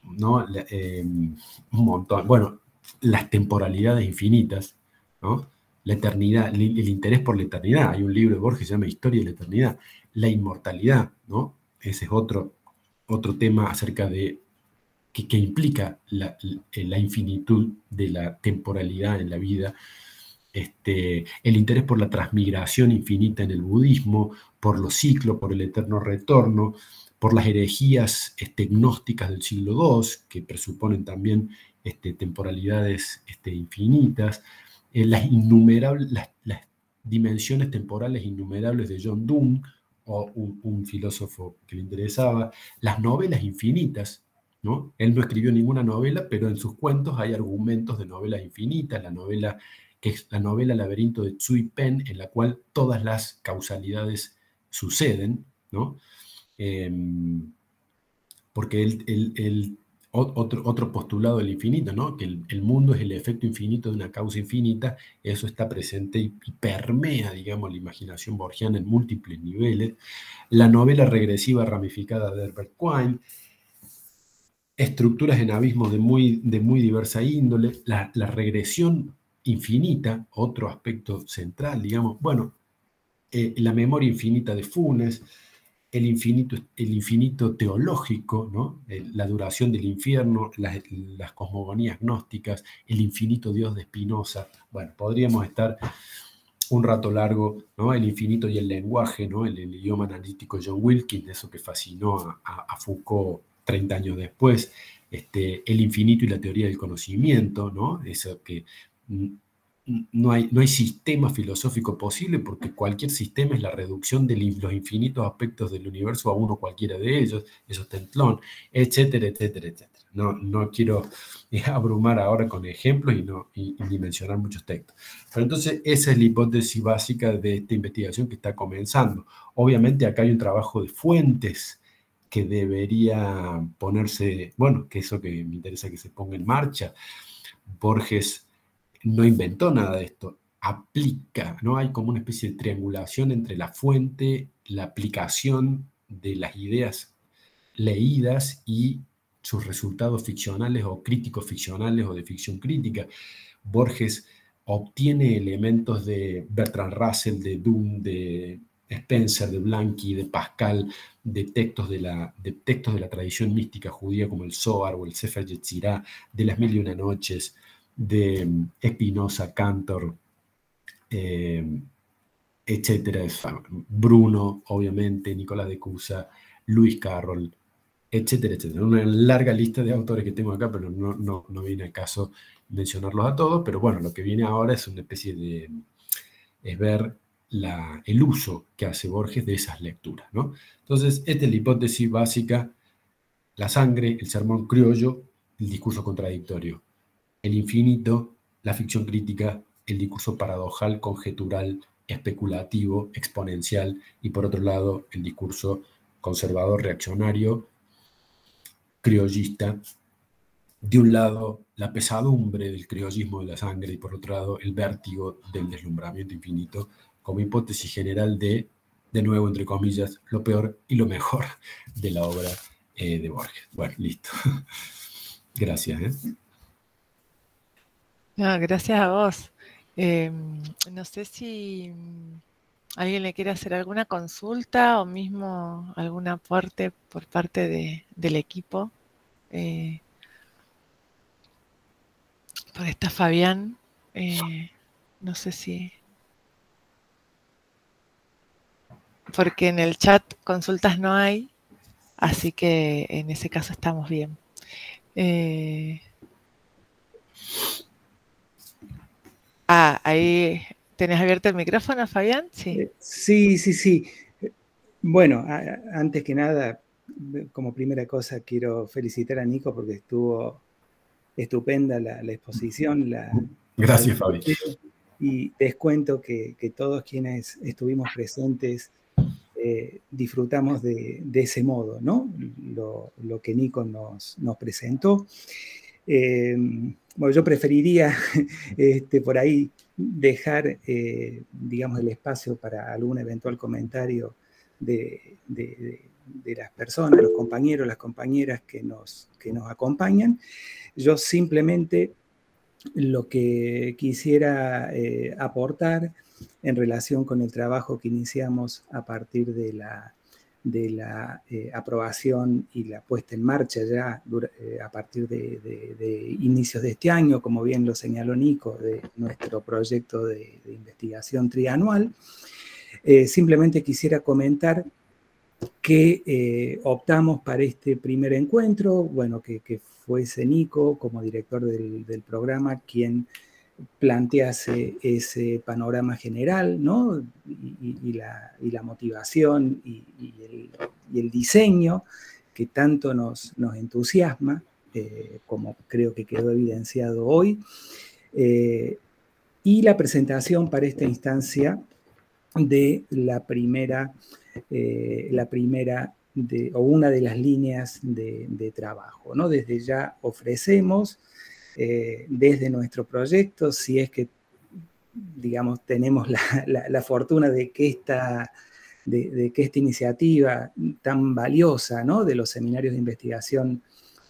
¿no? Eh, un montón. Bueno, las temporalidades infinitas, ¿no? la eternidad, el, interés por la eternidad. Hay un libro de Borges que se llama Historia de la Eternidad. La inmortalidad, ¿no? Ese es otro, otro tema acerca de que, implica la, la, infinitud de la temporalidad en la vida. Este, el interés por la transmigración infinita en el budismo, por los ciclos, por el eterno retorno, por las herejías este, gnósticas del siglo II, que presuponen también este, temporalidades este, infinitas, eh, las, innumerables, las, dimensiones temporales innumerables de John Donne, o un, filósofo que le interesaba, las novelas infinitas, ¿no? Él no escribió ninguna novela, pero en sus cuentos hay argumentos de novelas infinitas, la novela que es la novela Laberinto de Tsui Pen, en la cual todas las causalidades suceden, ¿no? Em, porque él, otro, postulado del infinito, ¿no? que el, mundo es el efecto infinito de una causa infinita, eso está presente y, permea, digamos, la imaginación borgiana en múltiples niveles. La novela regresiva ramificada de Herbert Quine, estructuras en abismos de muy, diversa índole, la regresión infinita, otro aspecto central, digamos, bueno, eh, la memoria infinita de Funes, el infinito, el infinito teológico, ¿no? la duración del infierno, las, cosmogonías gnósticas, el infinito Dios de Spinoza. Bueno, podríamos estar un rato largo, ¿no? El infinito y el lenguaje, ¿no? El, idioma analítico John Wilkins, eso que fascinó a, Foucault 30 años después, este, el infinito y la teoría del conocimiento, ¿no? Eso que mm, no hay, no hay sistema filosófico posible porque cualquier sistema es la reducción de los infinitos aspectos del universo a uno cualquiera de ellos, eso es Tentlón, etcétera, etcétera, etcétera. No, no quiero eh, [LAUGHS] abrumar ahora con ejemplos y, no, y, mencionar muchos textos. Pero entonces esa es la hipótesis básica de esta investigación que está comenzando. Obviamente acá hay un trabajo de fuentes que debería ponerse, bueno, que eso que me interesa que se ponga en marcha. Borges no inventó nada de esto, aplica, ¿no? Hay como una especie de triangulación entre la fuente, la aplicación de las ideas leídas y sus resultados ficcionales o críticos ficcionales o de ficción crítica. Borges obtiene elementos de Bertrand Russell, de Dunn, de Spencer, de Blanqui, de Pascal, de textos de la, de textos de la tradición mística judía como el Zohar o el Sefer Yetzirah, de las Mil y Una Noches, de Espinosa, Cantor, eh, etcétera, Bruno, obviamente, Nicolás de Cusa, Luis Carroll, etcétera, etcétera. Una larga lista de autores que tengo acá, pero no, no, no viene a caso mencionarlos a todos, pero bueno, lo que viene ahora es una especie de, es ver la, el uso que hace Borges de esas lecturas, ¿no? Entonces, esta es la hipótesis básica, la sangre, el sermón criollo, el discurso contradictorio el infinito, la ficción crítica, el discurso paradojal, conjetural, especulativo, exponencial, y por otro lado, el discurso conservador, reaccionario, criollista. De un lado, la pesadumbre del criollismo de la sangre y por otro lado, el vértigo del deslumbramiento infinito, como hipótesis general de, de nuevo, entre comillas, lo peor y lo mejor de la obra eh, de Borges. Bueno, listo. [LAUGHS] Gracias. ¿eh? Gracias a vos. Em, no sé si mm, alguien le quiere hacer alguna consulta o mismo algún aporte por parte del equipo. Eh, por esta Fabián, eh, no sé si... Porque en el chat consultas no hay, así que en ese caso estamos bien. Eh, Ah, ahí tenés abierto el micrófono, Fabián. Sí, eh, sí, sí. sí. Bueno, antes que nada, como primera cosa, quiero felicitar a Nico porque estuvo estupenda la, exposición. La, Gracias, Fabi. Y les cuento que, todos quienes estuvimos presentes eh, disfrutamos de, ese modo, ¿no? Lo, que Nico nos, nos presentó. Eh, bueno, yo preferiría [LAUGHS] este, por ahí dejar, eh, digamos, el espacio para algún eventual comentario de, las personas, los compañeros, las compañeras que nos, que nos acompañan. Yo simplemente lo que quisiera aportar en relación con el trabajo que iniciamos a partir de la de la eh, aprobación y la puesta en marcha ya eh, a partir de, inicios de este año, como bien lo señaló Nico, de nuestro proyecto de, investigación trianual. Eh, simplemente quisiera comentar que optamos para este primer encuentro, bueno, que, fuese Nico como director del programa quien plantease ese panorama general, ¿no? Y, la, motivación y, el, diseño que tanto nos, entusiasma, eh, como creo que quedó evidenciado hoy, eh, y la presentación para esta instancia de la primera, eh, la primera o una de las líneas de, de trabajo. ¿no? Desde ya ofrecemos eh, desde nuestro proyecto, si es que, digamos, tenemos la, fortuna de que esta, de, que esta iniciativa tan valiosa ¿no? de los seminarios de investigación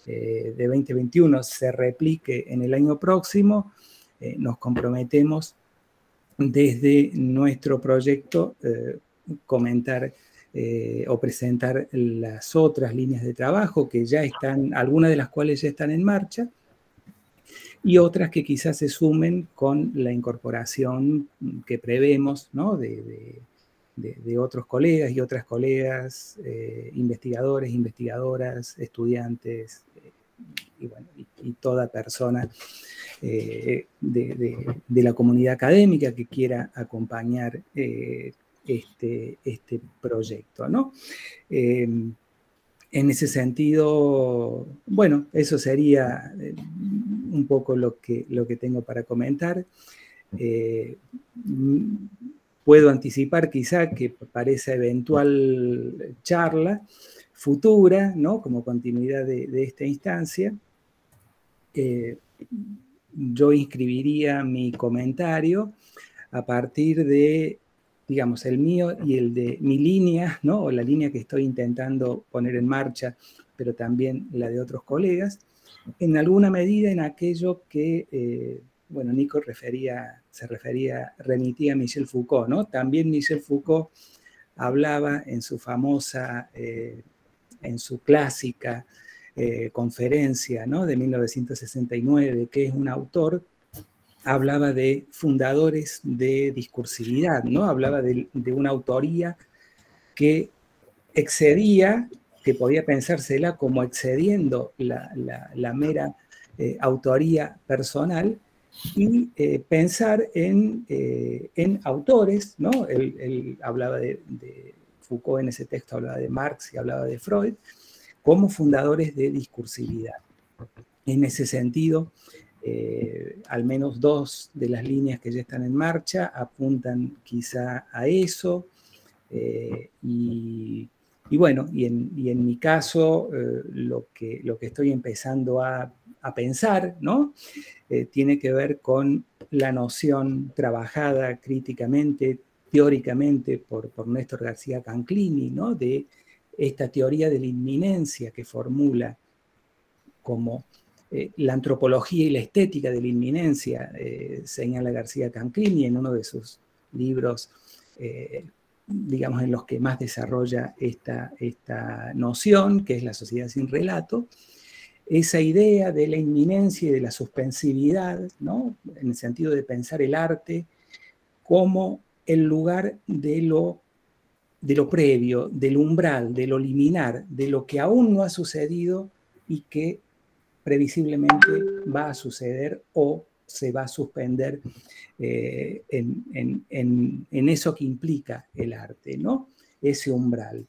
eh, de 2021 se replique en el año próximo, eh, nos comprometemos desde nuestro proyecto comentar o presentar las otras líneas de trabajo que ya están, algunas de las cuales ya están en marcha, y otras que quizás se sumen con la incorporación que prevemos de, otros colegas y otras colegas, eh, investigadores, investigadoras, estudiantes eh, y, toda persona eh, de, la comunidad académica que quiera acompañar este, este, proyecto. ¿no? En ese sentido, bueno, eso sería eh, un poco lo que, lo que tengo para comentar. Eh, puedo anticipar quizá que para esa eventual charla futura, ¿no? como continuidad de, esta instancia, eh, yo inscribiría mi comentario a partir de digamos, el mío y el de mi línea, ¿no? O la línea que estoy intentando poner en marcha, pero también la de otros colegas, en alguna medida en aquello que, eh, bueno, Nico refería, se refería, remitía a Michel Foucault, ¿no? También Michel Foucault hablaba en su famosa, eh, en su clásica eh, conferencia, ¿no? De 1969, que es un autor hablaba de fundadores de discursividad, ¿no? Hablaba de, una autoría que excedía, que podía pensársela como excediendo la, mera eh, autoría personal y eh, pensar en, eh, en, autores, ¿no? Él, hablaba de, Foucault en ese texto, hablaba de Marx y hablaba de Freud, como fundadores de discursividad. En ese sentido, eh, al menos dos de las líneas que ya están en marcha apuntan quizá a eso. Eh, y, bueno, y en, mi caso, eh, lo, que, estoy empezando a, pensar, ¿no? tiene que ver con la noción trabajada críticamente, teóricamente, por, por Néstor García Canclini, ¿no? De esta teoría de la inminencia que formula como eh, la antropología y la estética de la inminencia, eh, señala García Canclini en uno de sus libros, eh, digamos, en los que más desarrolla esta, esta noción, que es la sociedad sin relato, esa idea de la inminencia y de la suspensividad, ¿no? en el sentido de pensar el arte como el lugar de lo, de lo previo, del umbral, de lo liminar, de lo que aún no ha sucedido y que previsiblemente va a suceder o se va a suspender eh, en, eso que implica el arte, ¿no? Ese umbral,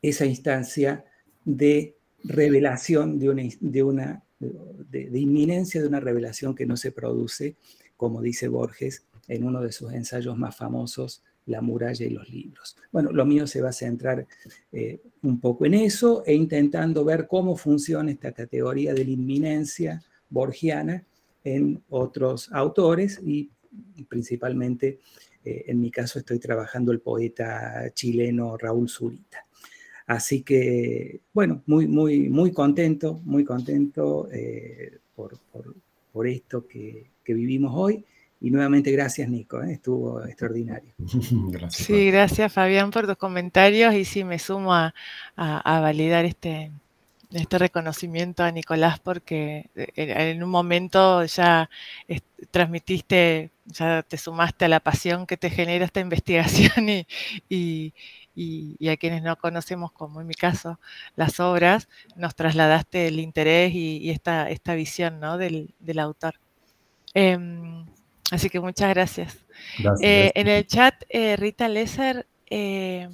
esa instancia de revelación de una, de, una de, inminencia de una revelación que no se produce, como dice Borges en uno de sus ensayos más famosos, la muralla y los libros. Bueno, lo mío se va a centrar eh, un poco en eso e intentando ver cómo funciona esta categoría de la inminencia borgiana en otros autores y principalmente, eh, en mi caso, estoy trabajando el poeta chileno Raúl Zurita. Así que, bueno, muy, muy, muy contento, muy contento eh, por, por esto que, vivimos hoy. Y nuevamente gracias, Nico, ¿eh? estuvo extraordinario. [LAUGHS] gracias, sí, gracias, Fabián, por tus comentarios y sí, me sumo a, validar este, este reconocimiento a Nicolás porque eh, en un momento ya transmitiste, ya te sumaste a la pasión que te genera esta investigación [LAUGHS] y, y, a quienes no conocemos, como en mi caso, las obras, nos trasladaste el interés y, esta, esta, visión ¿no? del, autor. Em, así que muchas gracias. Eh, en el chat, eh, Rita Lesser eh,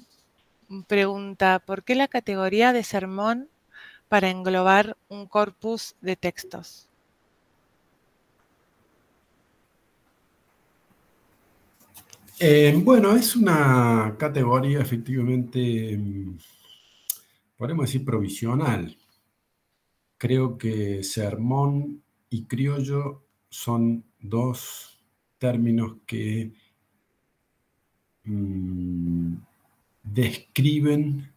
pregunta, ¿por qué la categoría de sermón para englobar un corpus de textos? Bueno, es una categoría efectivamente, mm, podemos decir, provisional. Creo que sermón y criollo son dos términos que mm, describen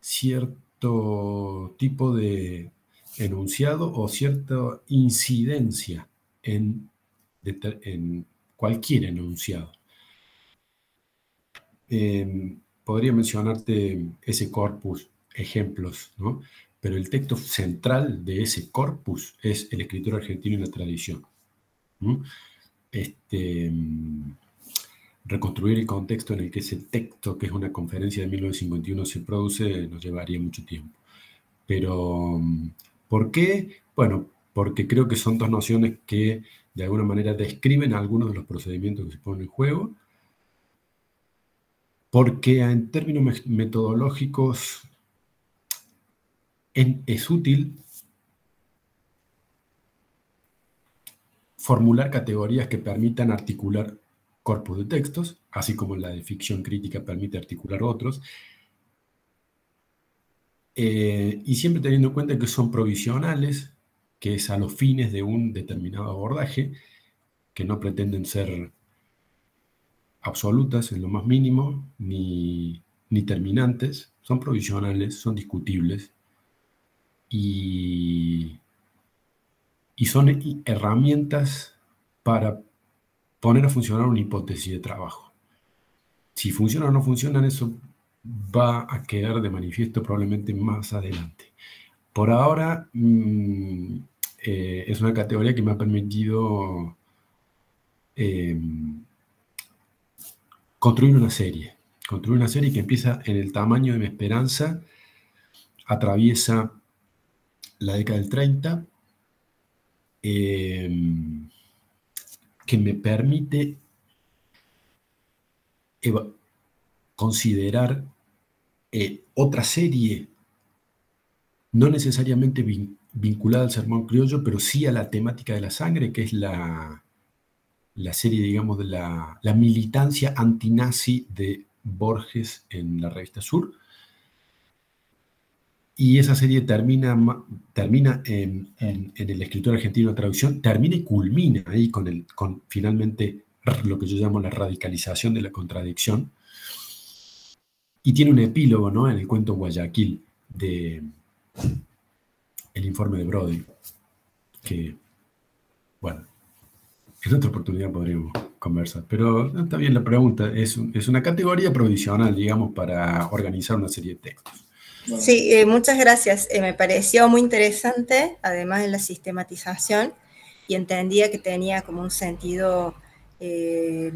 cierto tipo de enunciado o cierta incidencia en cualquier enunciado. Em, podría mencionarte ese corpus, ejemplos, ¿no? Pero el texto central de ese corpus es el escritor argentino en la tradición. Este, reconstruir el contexto en el que ese texto, que es una conferencia de 1951, se produce, nos llevaría mucho tiempo. Pero, ¿por qué? Bueno, porque creo que son dos nociones que de alguna manera describen algunos de los procedimientos que se ponen en juego porque en términos metodológicos es útil formular categorías que permitan articular corpus de textos, así como la de ficción crítica permite articular otros, eh, y siempre teniendo en cuenta que son provisionales, que es a los fines de un determinado abordaje, que no pretenden ser absolutas en lo más mínimo, ni, terminantes, son provisionales, son discutibles. Y, y son herramientas para poner a funcionar una hipótesis de trabajo. Si funciona o no funciona, eso va a quedar de manifiesto probablemente más adelante. Por ahora mm, eh, es una categoría que me ha permitido eh, construir una serie. Construir una serie que empieza en el tamaño de mi esperanza, atraviesa la década del 30, em, que me permite considerar eh, otra serie, no necesariamente vinculada al sermón criollo, pero sí a la temática de la sangre, que es la, la serie, digamos, de la, militancia antinazi de Borges en la revista Sur. Y esa serie termina, termina en, el escritor argentino de traducción, termina y culmina ahí con, el, con finalmente lo que yo llamo la radicalización de la contradicción. Y tiene un epílogo ¿no? en el cuento Guayaquil de El informe de Brody, que, bueno, en otra oportunidad podríamos conversar. Pero está bien la pregunta. Es, es una categoría provisional, digamos, para organizar una serie de textos. Sí, eh, muchas gracias. Eh, me pareció muy interesante, además de la sistematización, y entendía que tenía como un sentido eh,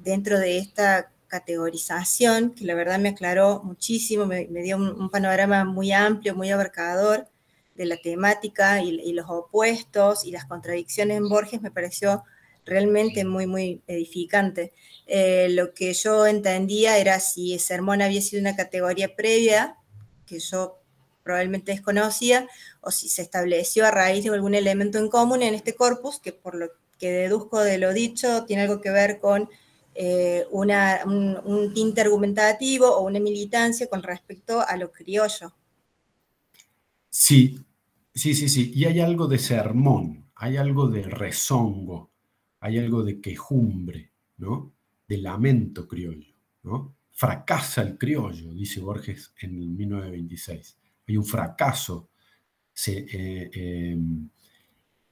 dentro de esta categorización, que la verdad me aclaró muchísimo, me, dio un, panorama muy amplio, muy abarcador de la temática y, los opuestos y las contradicciones en Borges, me pareció realmente muy, muy edificante. Lo que yo entendía era si el sermón había sido una categoría previa, que yo probablemente desconocía, o si se estableció a raíz de algún elemento en común en este corpus, que por lo que deduzco de lo dicho tiene algo que ver con eh, una, un, un tinte argumentativo o una militancia con respecto a lo criollo. Sí, sí, sí, sí. Y hay algo de sermón, hay algo de rezongo hay algo de quejumbre, ¿no? de lamento criollo. ¿no? Fracasa el criollo, dice Borges en 1926. Hay un fracaso, eh, em,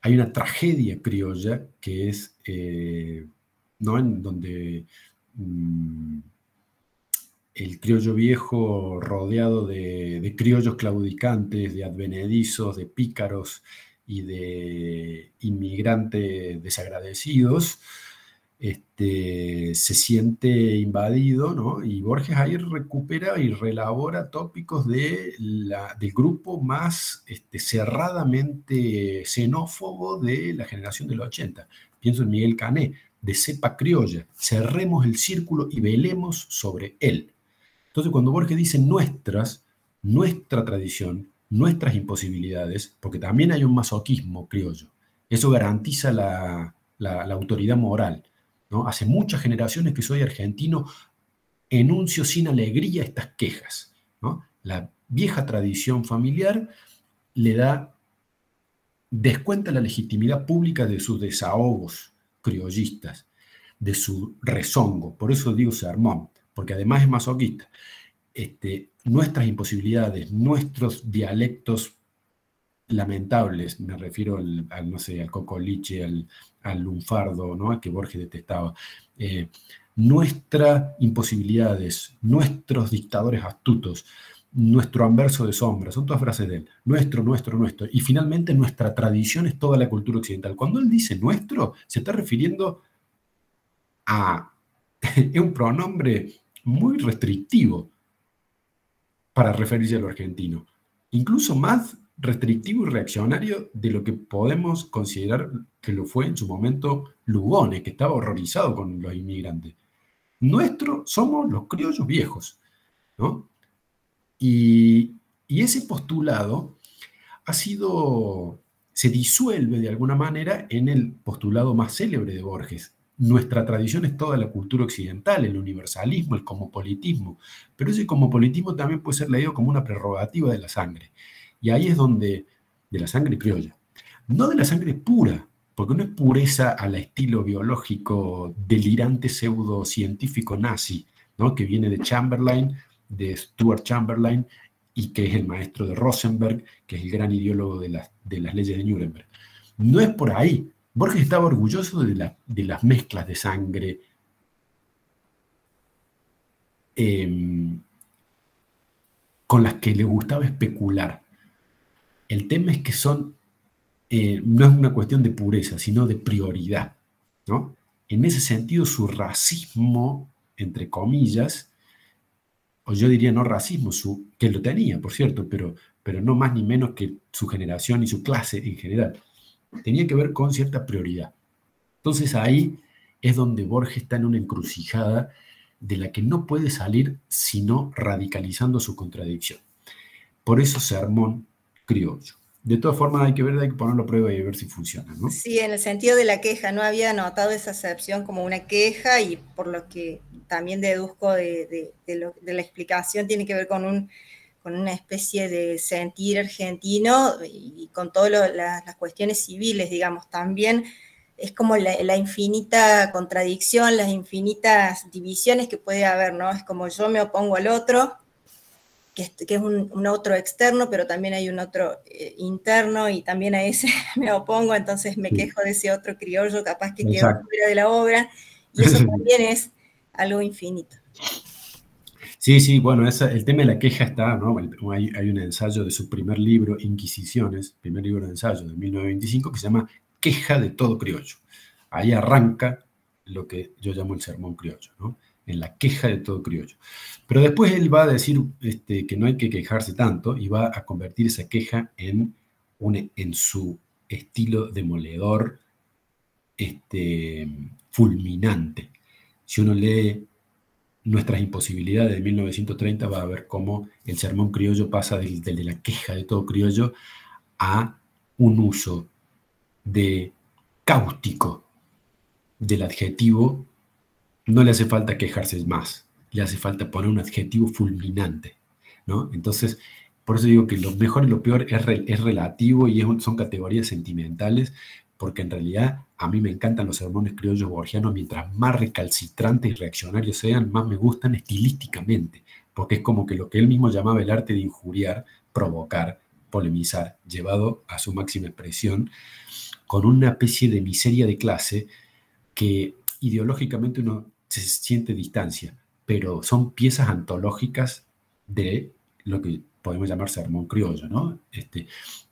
hay una tragedia criolla que es, eh, ¿no? En donde mm, el criollo viejo rodeado de, criollos claudicantes, de advenedizos, de pícaros y de inmigrantes desagradecidos, este, se siente invadido, ¿no? Y Borges ahí recupera y relabora tópicos de del grupo más este, cerradamente xenófobo de la generación del 80. Pienso en Miguel Cané, de cepa criolla, cerremos el círculo y velemos sobre él. Entonces, cuando Borges dice nuestras, nuestra tradición, nuestras imposibilidades, porque también hay un masoquismo criollo, eso garantiza la, la autoridad moral Hace muchas generaciones que soy argentino, enuncio sin alegría estas quejas. La vieja tradición familiar le da, descuenta la legitimidad pública de sus desahogos criollistas, de su rezongo. Por eso digo sermón, porque además es masoquista. Este, nuestras imposibilidades, nuestros dialectos lamentables, me refiero al, no sé, al cocoliche, al, al lunfardo, ¿no? que Borges detestaba. Eh, nuestras imposibilidades, nuestros dictadores astutos, nuestro anverso de sombra, son todas frases de él. Nuestro, nuestro, nuestro. Y finalmente nuestra tradición es toda la cultura occidental. Cuando él dice nuestro, se está refiriendo a [LAUGHS] un pronombre muy restrictivo para referirse a lo argentino. Incluso más restrictivo y reaccionario de lo que podemos considerar que lo fue en su momento Lugones, que estaba horrorizado con los inmigrantes. Nuestro somos los criollos viejos, ¿no? Y, y ese postulado ha sido, se disuelve de alguna manera en el postulado más célebre de Borges. Nuestra tradición es toda la cultura occidental, el universalismo, el cosmopolitismo, pero ese cosmopolitismo también puede ser leído como una prerrogativa de la sangre. Y ahí es donde, de la sangre criolla, no de la sangre pura, porque no es pureza al estilo biológico delirante pseudocientífico nazi, ¿no? que viene de Chamberlain, de Stuart Chamberlain, y que es el maestro de Rosenberg, que es el gran ideólogo de, de las leyes de Nuremberg. No es por ahí. Borges estaba orgulloso de, de las mezclas de sangre em, con las que le gustaba especular. El tema es que son, eh, no es una cuestión de pureza, sino de prioridad. ¿no? En ese sentido, su racismo, entre comillas, o yo diría no racismo, su, que lo tenía, por cierto, pero, pero no más ni menos que su generación y su clase en general, tenía que ver con cierta prioridad. Entonces ahí es donde Borges está en una encrucijada de la que no puede salir sino radicalizando su contradicción. Por eso Sermón criollo. De todas formas, hay que ver, hay que ponerlo a prueba y ver si funciona, ¿no? Sí, en el sentido de la queja, no había notado esa acepción como una queja y por lo que también deduzco de, la explicación tiene que ver con, un, con una especie de sentir argentino y con todas las cuestiones civiles, digamos, también es como la, la, infinita contradicción, las infinitas divisiones que puede haber, ¿no? Es como yo me opongo al otro, que es, un, otro externo, pero también hay un otro eh, interno y también a ese [LAUGHS] me opongo, entonces me quejo de ese otro criollo capaz que quedó fuera de la obra, y eso [LAUGHS] también es algo infinito. Sí, sí, bueno, el tema de la queja está, ¿no? Hay, hay, un ensayo de su primer libro, Inquisiciones, primer libro de ensayo de 1925, que se llama Queja de todo criollo. Ahí arranca lo que yo llamo el sermón criollo, ¿no? En la queja de todo criollo. Pero después él va a decir este, que no hay que quejarse tanto y va a convertir esa queja en, un, en su estilo demoledor este, fulminante. Si uno lee Nuestras imposibilidades de 1930 va a ver cómo el sermón criollo pasa del, de la queja de todo criollo a un uso de cáustico del adjetivo no le hace falta quejarse más, le hace falta poner un adjetivo fulminante, ¿no? Entonces, por eso digo que lo mejor y lo peor es, es relativo y son categorías sentimentales, porque en realidad a mí me encantan los sermones criollos borgianos, mientras más recalcitrantes y reaccionarios sean, más me gustan estilísticamente, porque es como que lo que él mismo llamaba el arte de injuriar, provocar, polemizar, llevado a su máxima expresión, con una especie de miseria de clase que ideológicamente uno se siente distancia, pero son piezas antológicas de lo que podemos llamar sermón criollo, ¿no? Este,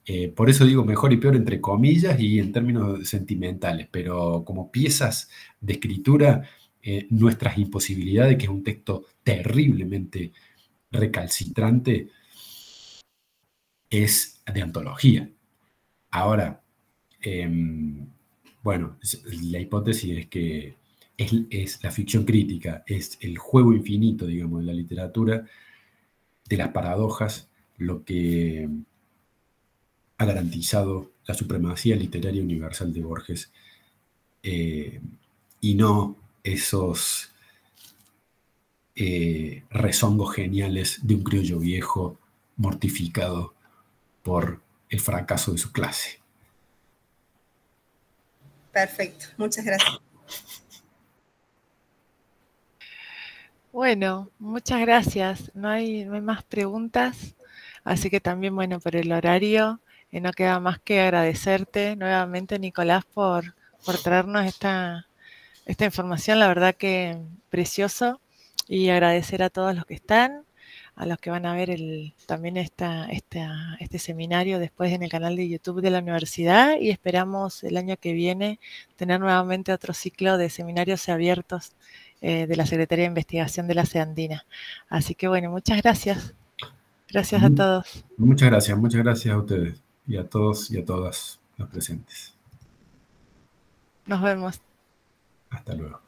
eh, por eso digo mejor y peor entre comillas y en términos sentimentales, pero como piezas de escritura, eh, nuestras imposibilidades, que es un texto terriblemente recalcitrante, es de antología. Ahora, em, bueno, la hipótesis es que es, la ficción crítica, es el juego infinito, digamos, de la literatura, de las paradojas, lo que ha garantizado la supremacía literaria universal de Borges eh, y no esos eh, rezongos geniales de un criollo viejo mortificado por el fracaso de su clase. Perfecto, muchas gracias. Bueno, muchas gracias. No hay, más preguntas, así que también, bueno, por el horario, eh, no queda más que agradecerte nuevamente, Nicolás, por, por traernos esta, esta información, la verdad que precioso, y agradecer a todos los que están, a los que van a ver el, también este seminario después en el canal de YouTube de la universidad. Y esperamos el año que viene tener nuevamente otro ciclo de seminarios abiertos eh, de la Secretaría de Investigación de la CEANDINA. Así que bueno, muchas gracias. Gracias a todos. Muchas gracias, muchas gracias a ustedes y a todos y a todas los presentes. Nos vemos. Hasta luego.